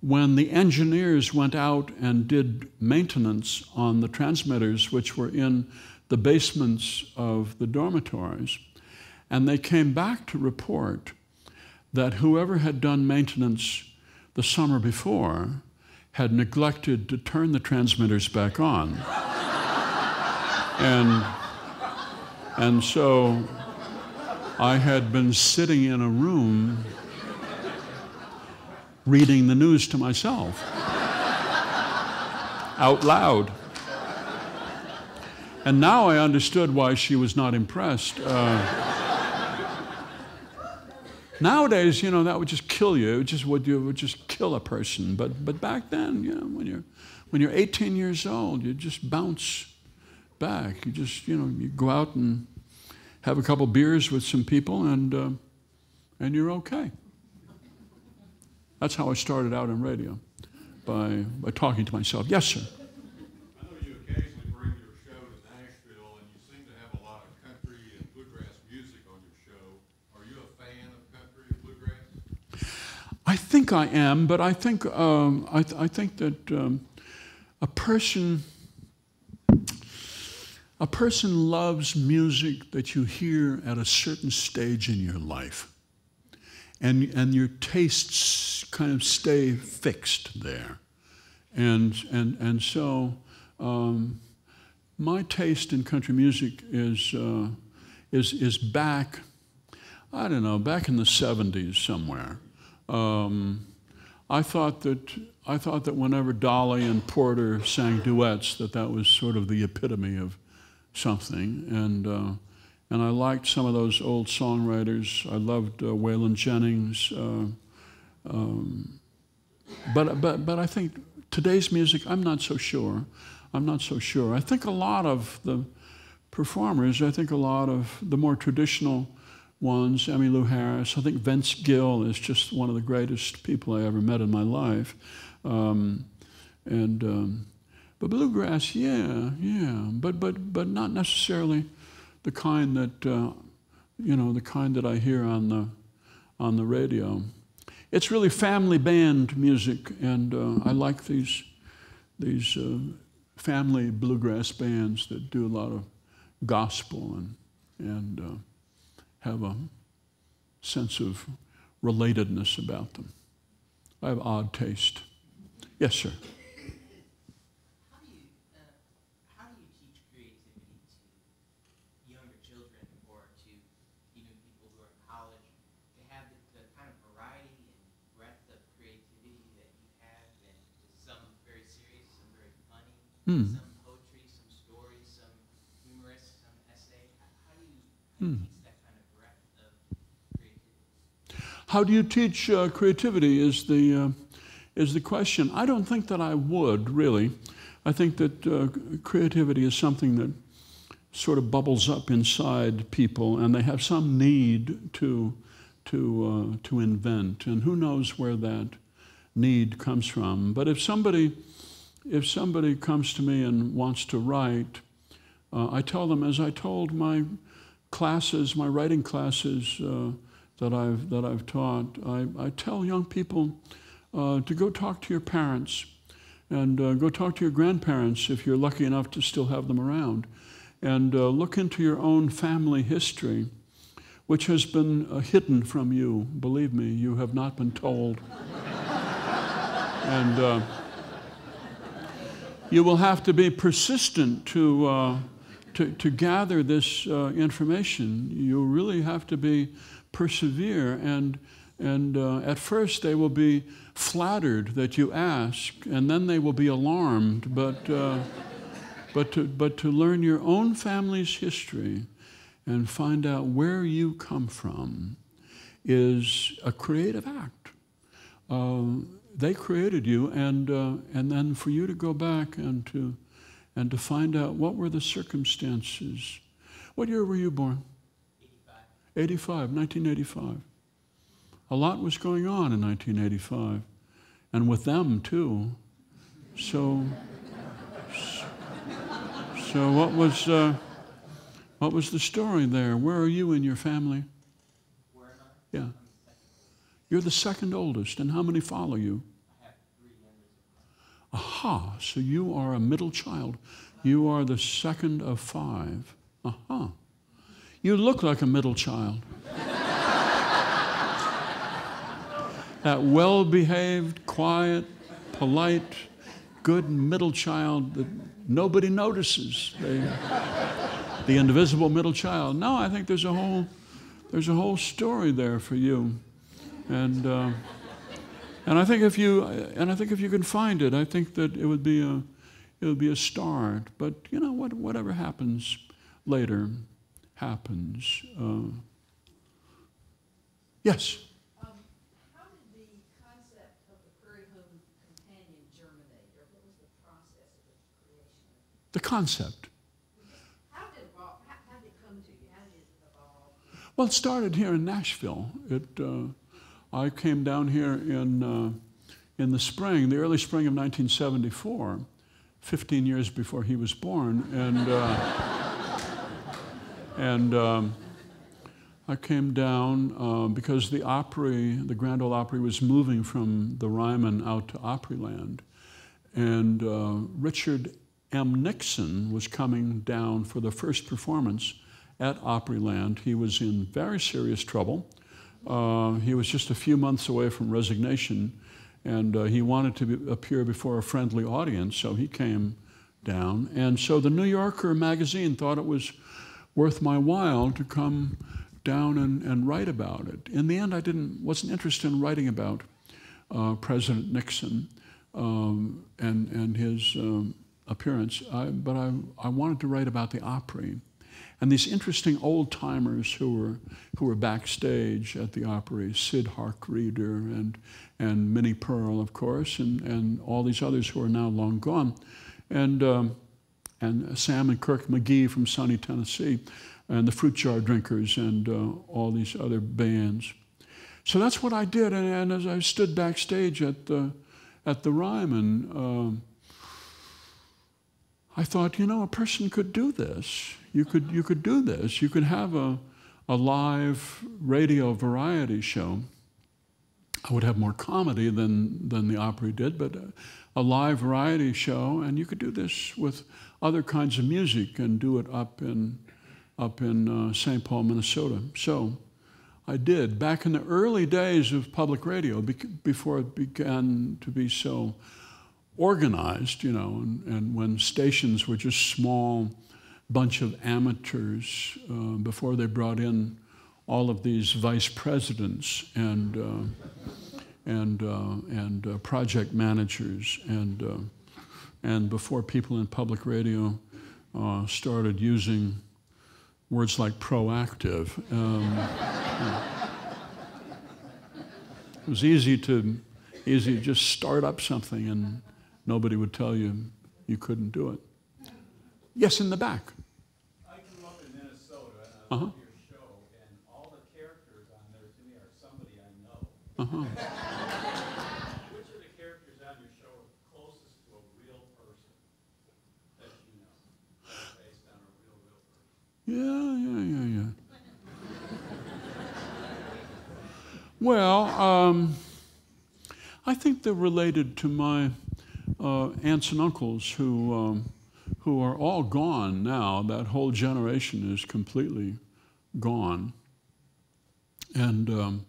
when the engineers went out and did maintenance on the transmitters, which were in the basements of the dormitories. And they came back to report that whoever had done maintenance the summer before had neglected to turn the transmitters back on. and, and so I had been sitting in a room reading the news to myself out loud. And now I understood why she was not impressed. Uh, nowadays, you know, that would just kill you. It would just, would, you, would just kill a person. But, but back then, you know, when you're, when you're 18 years old, you just bounce back. You just, you know, you go out and have a couple beers with some people and, uh, and you're okay. That's how I started out in radio, by, by talking to myself. Yes, sir. I know you occasionally bring your show to Nashville, and you seem to have a lot of country and bluegrass music on your show. Are you a fan of country and bluegrass? I think I am, but I think, um, I, th- I think that um, a person a person loves music that you hear at a certain stage in your life. And, and your tastes kind of stay fixed there. And, and, and so um, my taste in country music is, uh, is, is back, I don't know, back in the 70s somewhere. Um, I thought that I thought that whenever Dolly and Porter sang duets, that that was sort of the epitome of something. And uh, and I liked some of those old songwriters. I loved uh, Waylon Jennings. Uh, um, but but but I think today's music, I'm not so sure. I'm not so sure. I think a lot of the performers, I think a lot of the more traditional ones, Emmylou Harris, I think Vince Gill is just one of the greatest people I ever met in my life. Um, and um, but bluegrass, yeah, yeah, but but but not necessarily the kind that uh, you know the kind that I hear on the on the radio. It's really family band music, and uh, I like these these uh, family bluegrass bands that do a lot of gospel and and uh, have a sense of relatedness about them. I have odd taste. Yes, sir. How do you, how do you teach creativity to younger children or to even people who are in college to have the, the kind of variety and breadth of creativity that you have some very serious, some very funny, Hmm. some poetry, some stories, some humorous, some essay? How, how do you, how do Hmm. you teach that kind of breadth of creativity? How do you teach uh, creativity is the, uh, is the question. I don't think that I would, really. I think that uh, creativity is something that sort of bubbles up inside people and they have some need to, to, uh, to invent. And who knows where that need comes from. But if somebody, if somebody comes to me and wants to write, uh, I tell them, as I told my classes, my writing classes uh, that, I've, that I've taught, I, I tell young people uh, to go talk to your parents and uh, go talk to your grandparents if you're lucky enough to still have them around. And uh, look into your own family history, which has been uh, hidden from you. Believe me, you have not been told. <laughs> and uh, you will have to be persistent to, uh, to, to gather this information. You really have to be persevere. And, and uh, at first, they will be flattered that you ask, and then they will be alarmed. But, uh, but, to, but to learn your own family's history and find out where you come from is a creative act. uh, they created you, and uh, and then for you to go back and to and to find out what were the circumstances. What year were you born? 85, 1985. A lot was going on in 1985, and with them too. So, so what was uh, what was the story there? Where are you in your family? Where am I? Yeah, I'm the second. you're the second oldest, and how many follow you? I have three. Aha, so you are a middle child. You are the second of five. Aha. You look like a middle child. that well behaved, quiet, polite, good middle child that nobody notices. They, the indivisible middle child. No, I think there's a whole, there's a whole story there for you. And. Uh, and I think if you and I think if you can find it, I think that it would be a it would be a start. But you know what whatever happens later happens. Uh, yes. Um, how did the concept of the Prairie Home Companion germinate, or what was the process of its creation? The concept. How did it evolve, how, how did it come to you, how did it evolve? Well, it started here in Nashville. It uh, I came down here in uh, in the spring, the early spring of 1974, 15 years before he was born, and. And um, I came down uh, because the Opry, the Grand Ole Opry, was moving from the Ryman out to Opryland. And uh, Richard M. Nixon was coming down for the first performance at Opryland. He was in very serious trouble. Uh, he was just a few months away from resignation, and uh, he wanted to be, appear before a friendly audience, so he came down. And so the New Yorker magazine thought it was worth my while to come down and, and write about it. In the end, I didn't, wasn't interested in writing about uh, President Nixon um, and, and his um, appearance, I, but I, I wanted to write about the Opry and these interesting old timers who were, who were backstage at the Opry, Sid Harkreader and, and Minnie Pearl, of course, and, and all these others who are now long gone. And um, and Sam and Kirk McGee from Sunny, Tennessee, and the Fruit Jar Drinkers, and uh, all these other bands. So that's what I did. And, and as I stood backstage at the, at the Ryman, um, I thought, you know, a person could do this. You could, you could do this. You could have a, a live radio variety show. I would have more comedy than, than the Opry did, but a, a live variety show, and you could do this with other kinds of music and do it up in, up in uh, St. Paul, Minnesota. So I did. Back in the early days of public radio, before it began to be so organized, you know, and, and when stations were just small bunch of amateurs, uh, before they brought in all of these vice presidents and, uh, and, uh, and uh, project managers and uh, and before people in public radio uh, started using words like proactive. Um, <laughs> it was easy to, easy to just start up something and nobody would tell you you couldn't do it. Yes, in the back. I grew up in Minnesota I Uh-huh. your show, and all the characters on there to me are somebody I know. Uh-huh. <laughs> Which of the characters on your show are closest to a real person that you know? That's based on a real, real person. Yeah, yeah, yeah, yeah. well, um, I think they're related to my uh, aunts and uncles who, um, who are all gone now. That whole generation is completely gone. And, um,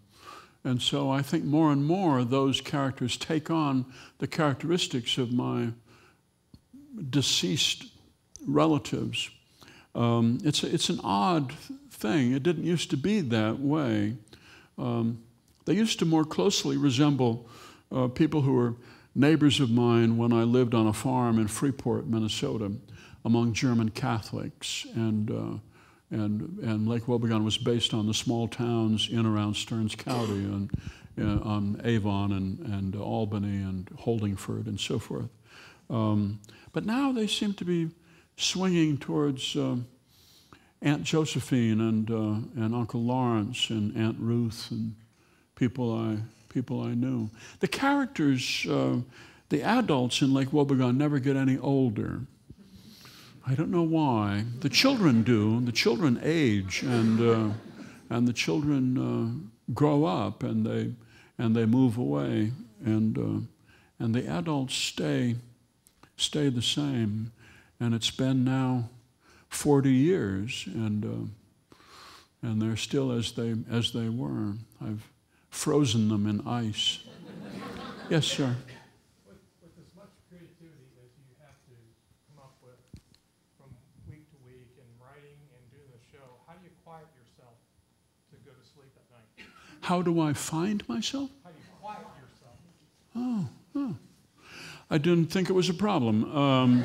and so I think more and more those characters take on the characteristics of my deceased relatives. Um, it's, it's an odd thing. It didn't used to be that way. Um, they used to more closely resemble uh, people who were neighbors of mine when I lived on a farm in Freeport, Minnesota, among German Catholics. And, uh, and, and Lake Wobegon was based on the small towns in around Stearns County. And, uh, on Avon and, and Albany and Holdingford and so forth. Um, but now they seem to be swinging towards um, Aunt Josephine and, uh, and Uncle Lawrence and Aunt Ruth and people I, people I knew. The characters, uh, the adults in Lake Wobegon never get any older. I don't know why. The children do. The children age, and uh, and the children uh, grow up, and they and they move away, and uh, and the adults stay stay the same. And it's been now 40 years, and uh, and they're still as they as they were. I've frozen them in ice. yes, sir. With, with as much creativity as you have to come up with from week to week and writing and doing the show, how do you quiet yourself to go to sleep at night? How do I find myself? How do you quiet yourself? Oh, oh. I didn't think it was a problem. Um,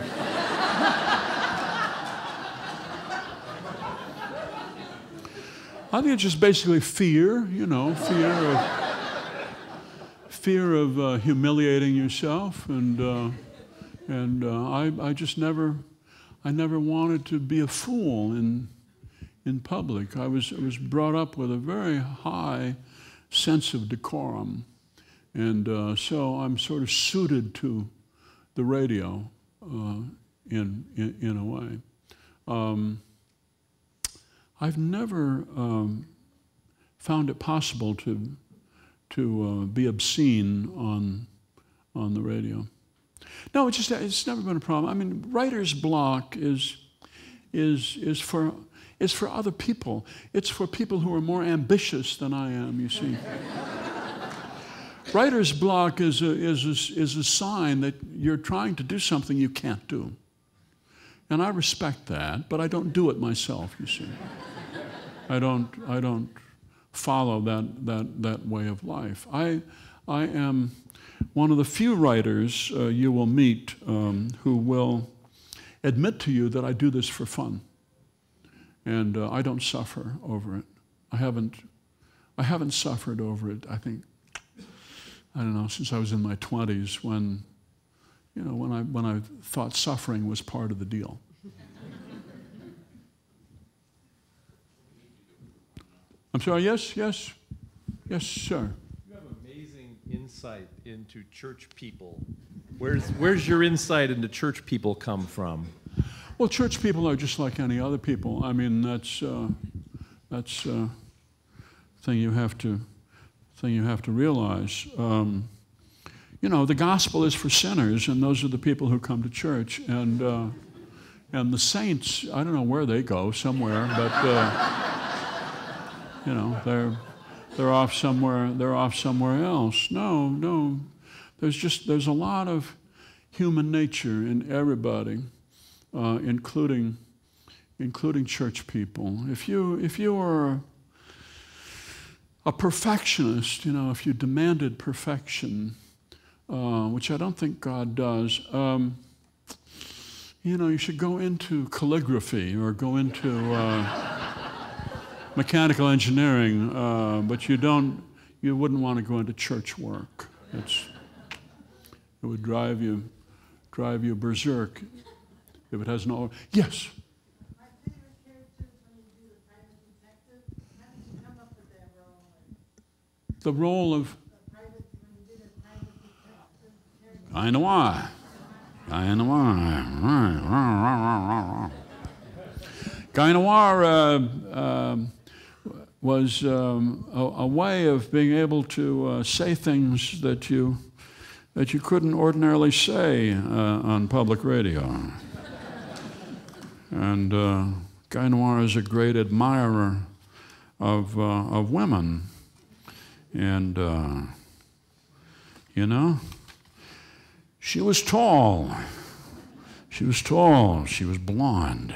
I think it's just basically fear, you know, fear of fear of uh, humiliating yourself, and uh, and uh, I I just never I never wanted to be a fool in in public. I was I was brought up with a very high sense of decorum, and uh, so I'm sort of suited to the radio uh, in, in in a way. Um, I've never um, found it possible to, to uh, be obscene on, on the radio. No, it's just it's never been a problem. I mean, writer's block is, is, is, for, is for other people. It's for people who are more ambitious than I am, you see. writer's block is a, is, a, is a sign that you're trying to do something you can't do. And I respect that, but I don't do it myself, you see. I don't, I don't follow that, that, that way of life. I, I am one of the few writers uh, you will meet um, who will admit to you that I do this for fun. And uh, I don't suffer over it. I haven't, I haven't suffered over it, I think, I don't know, since I was in my 20s when, you know, when I, when I thought suffering was part of the deal. I'm sorry, yes, yes, yes, sir. You have amazing insight into church people. Where's, where's your insight into church people come from? Well, church people are just like any other people. I mean, that's uh, that's uh, thing you have to thing you have to realize. Um, you know, the gospel is for sinners, and those are the people who come to church. And uh, and the saints, I don't know where they go, somewhere, but. Uh, you know, they're they're off somewhere. They're off somewhere else. No, no. There's just there's a lot of human nature in everybody, uh, including including church people. If you if you are a perfectionist, you know, if you demanded perfection, uh, which I don't think God does. Um, you know, you should go into calligraphy or go into uh, mechanical engineering, uh, but you don't, you wouldn't want to go into church work. It's, it would drive you, drive you berserk if it has no. Yes. The role? Of character? Guy Noir. Guy Noir. Guy Noir uh, um, was um, a, a, way of being able to uh, say things that you, that you couldn't ordinarily say uh, on public radio. and uh, Guy Noir is a great admirer of, uh, of women. And, uh, you know, she was tall. She was tall. She was blonde.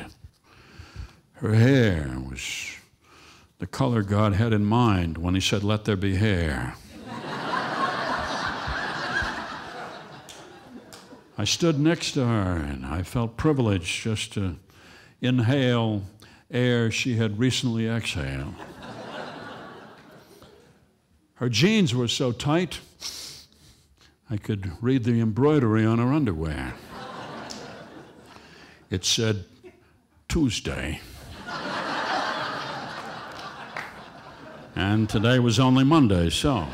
Her hair was the color God had in mind when He said, Let there be hair. I stood next to her and I felt privileged just to inhale air she had recently exhaled. Her jeans were so tight, I could read the embroidery on her underwear. It said, Tuesday. And today was only Monday, so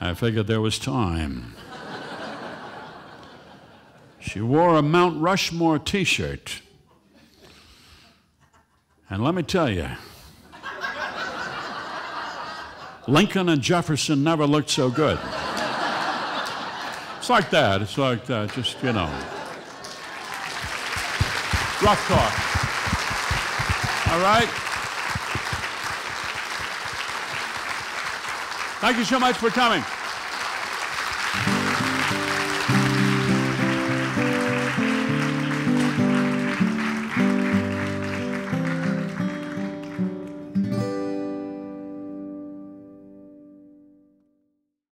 I figured there was time. She wore a Mount Rushmore t shirt. And let me tell you, Lincoln and Jefferson never looked so good. It's like that. It's like that. Just, you know. Rough talk. All right? Thank you so much for coming.